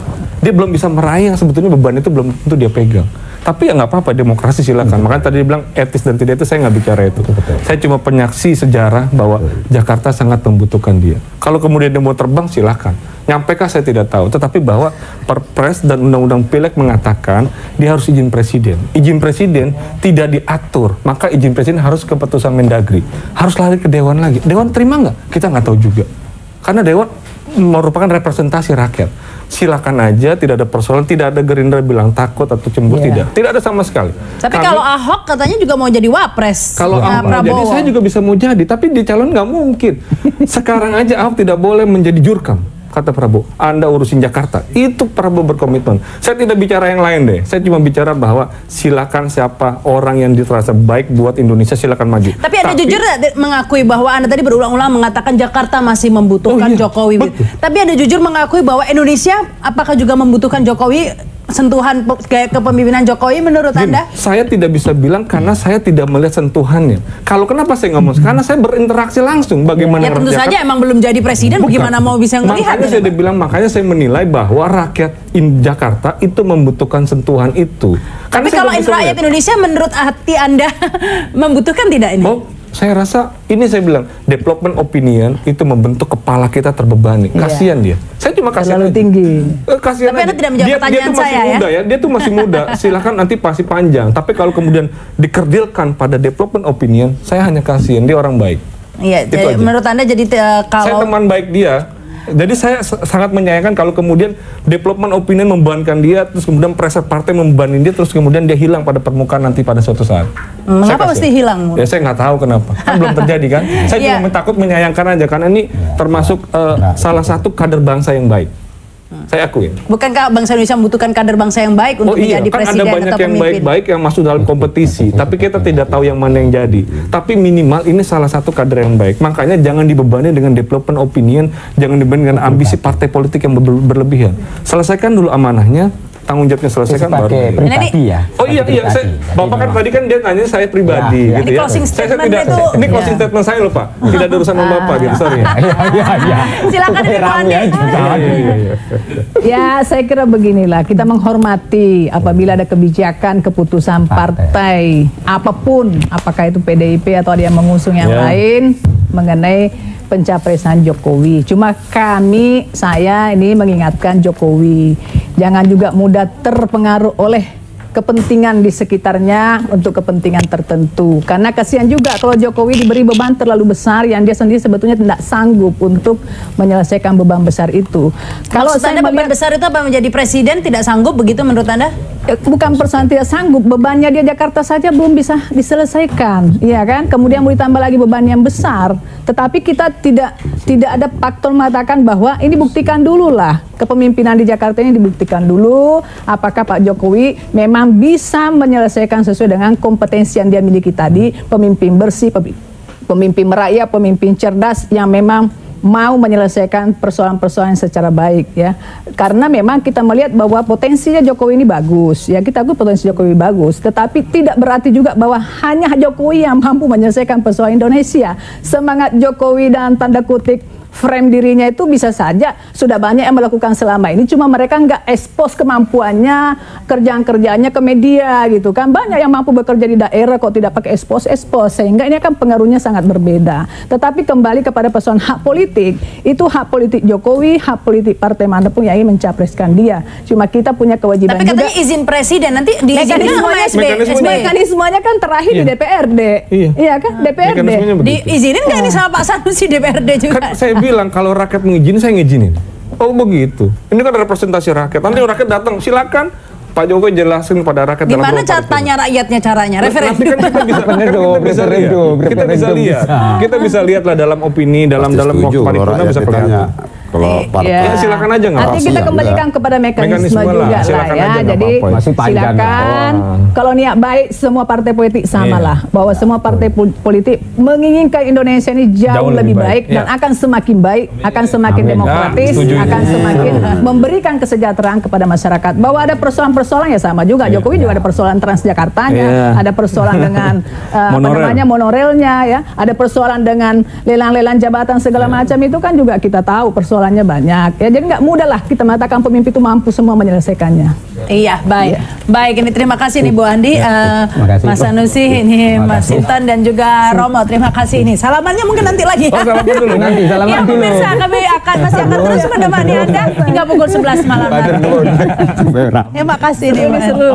[SPEAKER 3] Dia belum bisa meraih yang sebetulnya beban itu belum tentu dia pegang tapi ya nggak apa-apa demokrasi silakan. Makanya tadi bilang etis dan tidak itu saya nggak bicara itu. Saya cuma penyaksi sejarah bahwa Jakarta sangat membutuhkan dia. Kalau kemudian dia mau terbang silakan. Nyampekah saya tidak tahu. Tetapi bahwa perpres dan undang-undang pileg mengatakan dia harus izin presiden. Izin presiden tidak diatur. Maka izin presiden harus ke keputusan mendagri. Harus lari ke dewan lagi. Dewan terima nggak? Kita nggak tahu juga. Karena dewan merupakan representasi rakyat silakan aja tidak ada persoalan tidak ada gerindra bilang takut atau cemburu
[SPEAKER 2] Iya.
[SPEAKER 3] tidak tidak ada sama sekali
[SPEAKER 1] Tapi
[SPEAKER 3] Kami-
[SPEAKER 1] kalau Ahok katanya juga mau jadi wapres.
[SPEAKER 3] kalau
[SPEAKER 1] Nah,
[SPEAKER 3] Ahok mau jadi
[SPEAKER 1] Prabowo.
[SPEAKER 3] saya juga bisa mau jadi tapi di calon nggak mungkin sekarang aja Ahok tidak boleh menjadi jurkam kata Prabowo Anda urusin Jakarta itu Prabowo berkomitmen saya tidak bicara yang lain deh saya cuma bicara bahwa silakan siapa orang yang dirasa baik buat Indonesia silakan maju
[SPEAKER 1] Tapi Anda jujur mengakui bahwa Anda tadi berulang-ulang mengatakan Jakarta masih
[SPEAKER 3] Oh,
[SPEAKER 1] membutuhkan
[SPEAKER 3] iya.
[SPEAKER 1] Jokowi.
[SPEAKER 3] Betul.
[SPEAKER 1] Tapi Anda jujur mengakui bahwa Indonesia apakah juga membutuhkan Jokowi sentuhan kayak kepemimpinan Jokowi menurut
[SPEAKER 3] Gini,
[SPEAKER 1] Anda?
[SPEAKER 3] saya tidak bisa bilang karena saya tidak melihat sentuhannya. Kalau kenapa saya ngomong? Karena saya berinteraksi langsung bagaimana
[SPEAKER 1] Ya tentu
[SPEAKER 3] rakyat
[SPEAKER 1] saja emang belum jadi presiden
[SPEAKER 3] Bukan.
[SPEAKER 1] bagaimana mau bisa ngelihat
[SPEAKER 3] Makanya
[SPEAKER 1] gitu,
[SPEAKER 3] saya bilang makanya saya menilai bahwa rakyat in Jakarta itu membutuhkan sentuhan itu. Karena
[SPEAKER 1] Tapi kalau rakyat
[SPEAKER 3] melihat.
[SPEAKER 1] Indonesia menurut hati Anda membutuhkan tidak ini?
[SPEAKER 3] Oh, saya rasa ini saya bilang development opinion itu membentuk kepala kita terbebani.
[SPEAKER 2] Iya.
[SPEAKER 3] Kasihan dia. Saya cuma kasihan
[SPEAKER 2] Terlalu
[SPEAKER 3] aja.
[SPEAKER 2] tinggi.
[SPEAKER 3] Eh, kasihan
[SPEAKER 1] Tapi
[SPEAKER 3] aja.
[SPEAKER 1] Anda tidak menjawab
[SPEAKER 3] dia, dia
[SPEAKER 1] pertanyaan
[SPEAKER 3] tuh masih
[SPEAKER 1] saya, ya.
[SPEAKER 3] muda ya. Dia tuh masih muda. Silahkan nanti pasti panjang. Tapi kalau kemudian dikerdilkan pada development opinion, saya hanya kasihan dia orang baik.
[SPEAKER 1] Iya,
[SPEAKER 3] Itu
[SPEAKER 1] jadi
[SPEAKER 3] aja.
[SPEAKER 1] menurut Anda jadi
[SPEAKER 3] Saya
[SPEAKER 1] kalau
[SPEAKER 3] teman baik dia. Jadi saya sangat menyayangkan kalau kemudian development opinion membebankan dia, terus kemudian pressure partai membebanin dia, terus kemudian dia hilang pada permukaan nanti pada suatu saat.
[SPEAKER 1] Mengapa
[SPEAKER 3] Saya
[SPEAKER 1] mesti hilang?
[SPEAKER 3] Ya saya nggak tahu kenapa. Kan belum terjadi kan. Saya
[SPEAKER 1] Iya.
[SPEAKER 3] cuma takut menyayangkan aja karena ini termasuk eh, salah satu kader bangsa yang baik. Saya akuin.
[SPEAKER 1] bukankah bangsa Indonesia membutuhkan kader bangsa yang baik untuk
[SPEAKER 3] Oh iya,
[SPEAKER 1] menjadi
[SPEAKER 3] kan
[SPEAKER 1] presiden
[SPEAKER 3] ada banyak
[SPEAKER 1] atau
[SPEAKER 3] yang baik-baik yang masuk dalam kompetisi, tapi kita tidak tahu yang mana yang jadi. Tapi minimal ini salah satu kader yang baik. Makanya jangan dibebani dengan development opinion, jangan dibebani dengan ambisi partai politik yang ber- berlebihan. Selesaikan dulu amanahnya, tanggung jawabnya
[SPEAKER 6] Itu
[SPEAKER 3] selesaikan baru.
[SPEAKER 6] pribadi ya.
[SPEAKER 3] Oh iya iya, saya.
[SPEAKER 6] Jadi
[SPEAKER 3] Bapak kan
[SPEAKER 6] memang-
[SPEAKER 3] tadi kan dia nanya saya pribadi
[SPEAKER 6] Ya, ya.
[SPEAKER 3] gitu
[SPEAKER 1] Ini
[SPEAKER 3] ya.
[SPEAKER 1] closing
[SPEAKER 3] Saya- saya
[SPEAKER 1] statement
[SPEAKER 3] tidak,
[SPEAKER 1] itu.
[SPEAKER 3] ini closing
[SPEAKER 1] Ya.
[SPEAKER 3] statement saya loh Pak. Tidak ada urusan sama Bapak gitu, sorry.
[SPEAKER 6] Iya iya iya.
[SPEAKER 1] Silakan
[SPEAKER 3] iya, iya, iya.
[SPEAKER 2] Ya, saya kira beginilah. Kita menghormati apabila ada kebijakan, keputusan partai, apa pun, apakah itu PDIP atau ada yang mengusung yang
[SPEAKER 3] Ya.
[SPEAKER 2] lain mengenai pencapresan Jokowi. Cuma kami, saya ini mengingatkan Jokowi, jangan juga mudah terpengaruh oleh kepentingan di sekitarnya untuk kepentingan tertentu. Karena kasihan juga kalau Jokowi diberi beban terlalu besar yang dia sendiri sebetulnya tidak sanggup untuk menyelesaikan beban besar itu.
[SPEAKER 1] Kalau Anda beban besar itu apa menjadi presiden tidak sanggup begitu menurut Anda?
[SPEAKER 2] Eh, bukan persoalan tidak sanggup, bebannya dia Jakarta saja belum bisa diselesaikan, iya kan? Kemudian mau ditambah lagi beban yang besar. Tetapi kita tidak tidak ada faktor mengatakan bahwa ini buktikan dulu lah kepemimpinan di Jakarta ini dibuktikan dulu apakah Pak Jokowi memang bisa menyelesaikan sesuai dengan kompetensi yang dia miliki tadi, pemimpin bersih, pemi- pemimpin merakyat, pemimpin cerdas yang memang mau menyelesaikan persoalan-persoalan secara baik ya. Karena memang kita melihat bahwa potensinya Jokowi ini bagus ya. Kita akui potensi Jokowi bagus, tetapi tidak berarti juga bahwa hanya Jokowi yang mampu menyelesaikan persoalan Indonesia. Semangat Jokowi dan tanda kutip frame dirinya itu bisa saja sudah banyak yang melakukan selama ini. Cuma mereka nggak expose kemampuannya kerjaan-kerjaannya ke media gitu kan. Banyak yang mampu bekerja di daerah kok tidak pakai expose expose. Sehingga ini akan pengaruhnya sangat berbeda. Tetapi kembali kepada persoalan hak politik itu hak politik Jokowi hak politik partai mana pun yang ingin mencapreskan dia. Cuma kita punya kewajiban
[SPEAKER 1] Tapi
[SPEAKER 2] juga.
[SPEAKER 1] katanya izin presiden nanti diizinkan sama
[SPEAKER 2] mekanismenya,
[SPEAKER 1] SB,
[SPEAKER 3] Mekanismenya-
[SPEAKER 2] mekanismenya kan terakhir di
[SPEAKER 3] Iya.
[SPEAKER 2] DPRD
[SPEAKER 3] Iya.
[SPEAKER 2] kan? DPRD
[SPEAKER 3] begitu.
[SPEAKER 1] Diizinin nggak ini sama Pak Sanusi DPRD juga?
[SPEAKER 3] Kan saya bilang kalau rakyat mengizinin saya ngizinin. Oh begitu. Ini kan representasi rakyat. Nanti rakyat datang silakan Pak Jokowi jelasin pada rakyat dalam
[SPEAKER 1] Gimana
[SPEAKER 3] ruang
[SPEAKER 1] cara
[SPEAKER 3] paripurna.
[SPEAKER 1] tanya rakyatnya caranya?
[SPEAKER 3] Nanti
[SPEAKER 1] Referensi.
[SPEAKER 3] kan kita bisa, kan kita bisa lihat, kita bisa lihat,
[SPEAKER 6] bisa.
[SPEAKER 3] kita bisa lihat lah dalam opini, dalam
[SPEAKER 5] Pasti
[SPEAKER 3] dalam waktu paripurna bisa kelihatan.
[SPEAKER 5] Kalau partai
[SPEAKER 3] Ya, silakan aja nggak
[SPEAKER 2] Nanti
[SPEAKER 3] apa-apa.
[SPEAKER 2] kita kembalikan
[SPEAKER 5] iya.
[SPEAKER 2] kepada mekanisme,
[SPEAKER 3] Mekanisme
[SPEAKER 2] juga lah
[SPEAKER 3] silakan
[SPEAKER 2] ya.
[SPEAKER 3] aja,
[SPEAKER 2] Jadi.
[SPEAKER 6] Masih
[SPEAKER 2] silakan
[SPEAKER 3] Oh.
[SPEAKER 2] kalau niat baik semua partai politik sama
[SPEAKER 3] Iya.
[SPEAKER 2] lah bahwa semua partai politik menginginkan Indonesia ini jauh,
[SPEAKER 3] Jauh
[SPEAKER 2] lebih baik,
[SPEAKER 3] baik.
[SPEAKER 2] dan
[SPEAKER 3] Iya.
[SPEAKER 2] akan semakin baik, akan semakin
[SPEAKER 6] Amin.
[SPEAKER 2] demokratis,
[SPEAKER 3] Nah, setuju
[SPEAKER 2] akan semakin memberikan kesejahteraan kepada masyarakat. Bahwa ada persoalan-persoalan ya sama juga. Jokowi juga ada persoalan Transjakartanya,
[SPEAKER 3] Iya.
[SPEAKER 2] ada persoalan dengan eh, apa
[SPEAKER 3] Monorel.
[SPEAKER 2] namanya monorelnya ya, ada persoalan dengan lelang-lelang jabatan segala
[SPEAKER 3] Iya.
[SPEAKER 2] macam itu kan juga kita tahu persoalannya banyak. Ya jadi nggak mudah lah kita mengatakan pemimpin itu mampu semua menyelesaikannya.
[SPEAKER 1] Iya, baik. Baik, ini terima kasih nih Bu Andi,
[SPEAKER 6] terima kasih.
[SPEAKER 1] Mas Sanusi, ini
[SPEAKER 6] Terima
[SPEAKER 1] Mas. Intan dan juga Romo. Terima kasih ini. Salamannya mungkin nanti lagi.
[SPEAKER 3] Oh, salaman dulu.
[SPEAKER 6] Nanti salaman
[SPEAKER 1] Ya,
[SPEAKER 6] dulu.
[SPEAKER 1] pemirsa, kami akan masih akan terus menemani Anda hingga pukul 11 malam nanti. Terima kasih nih, Andi.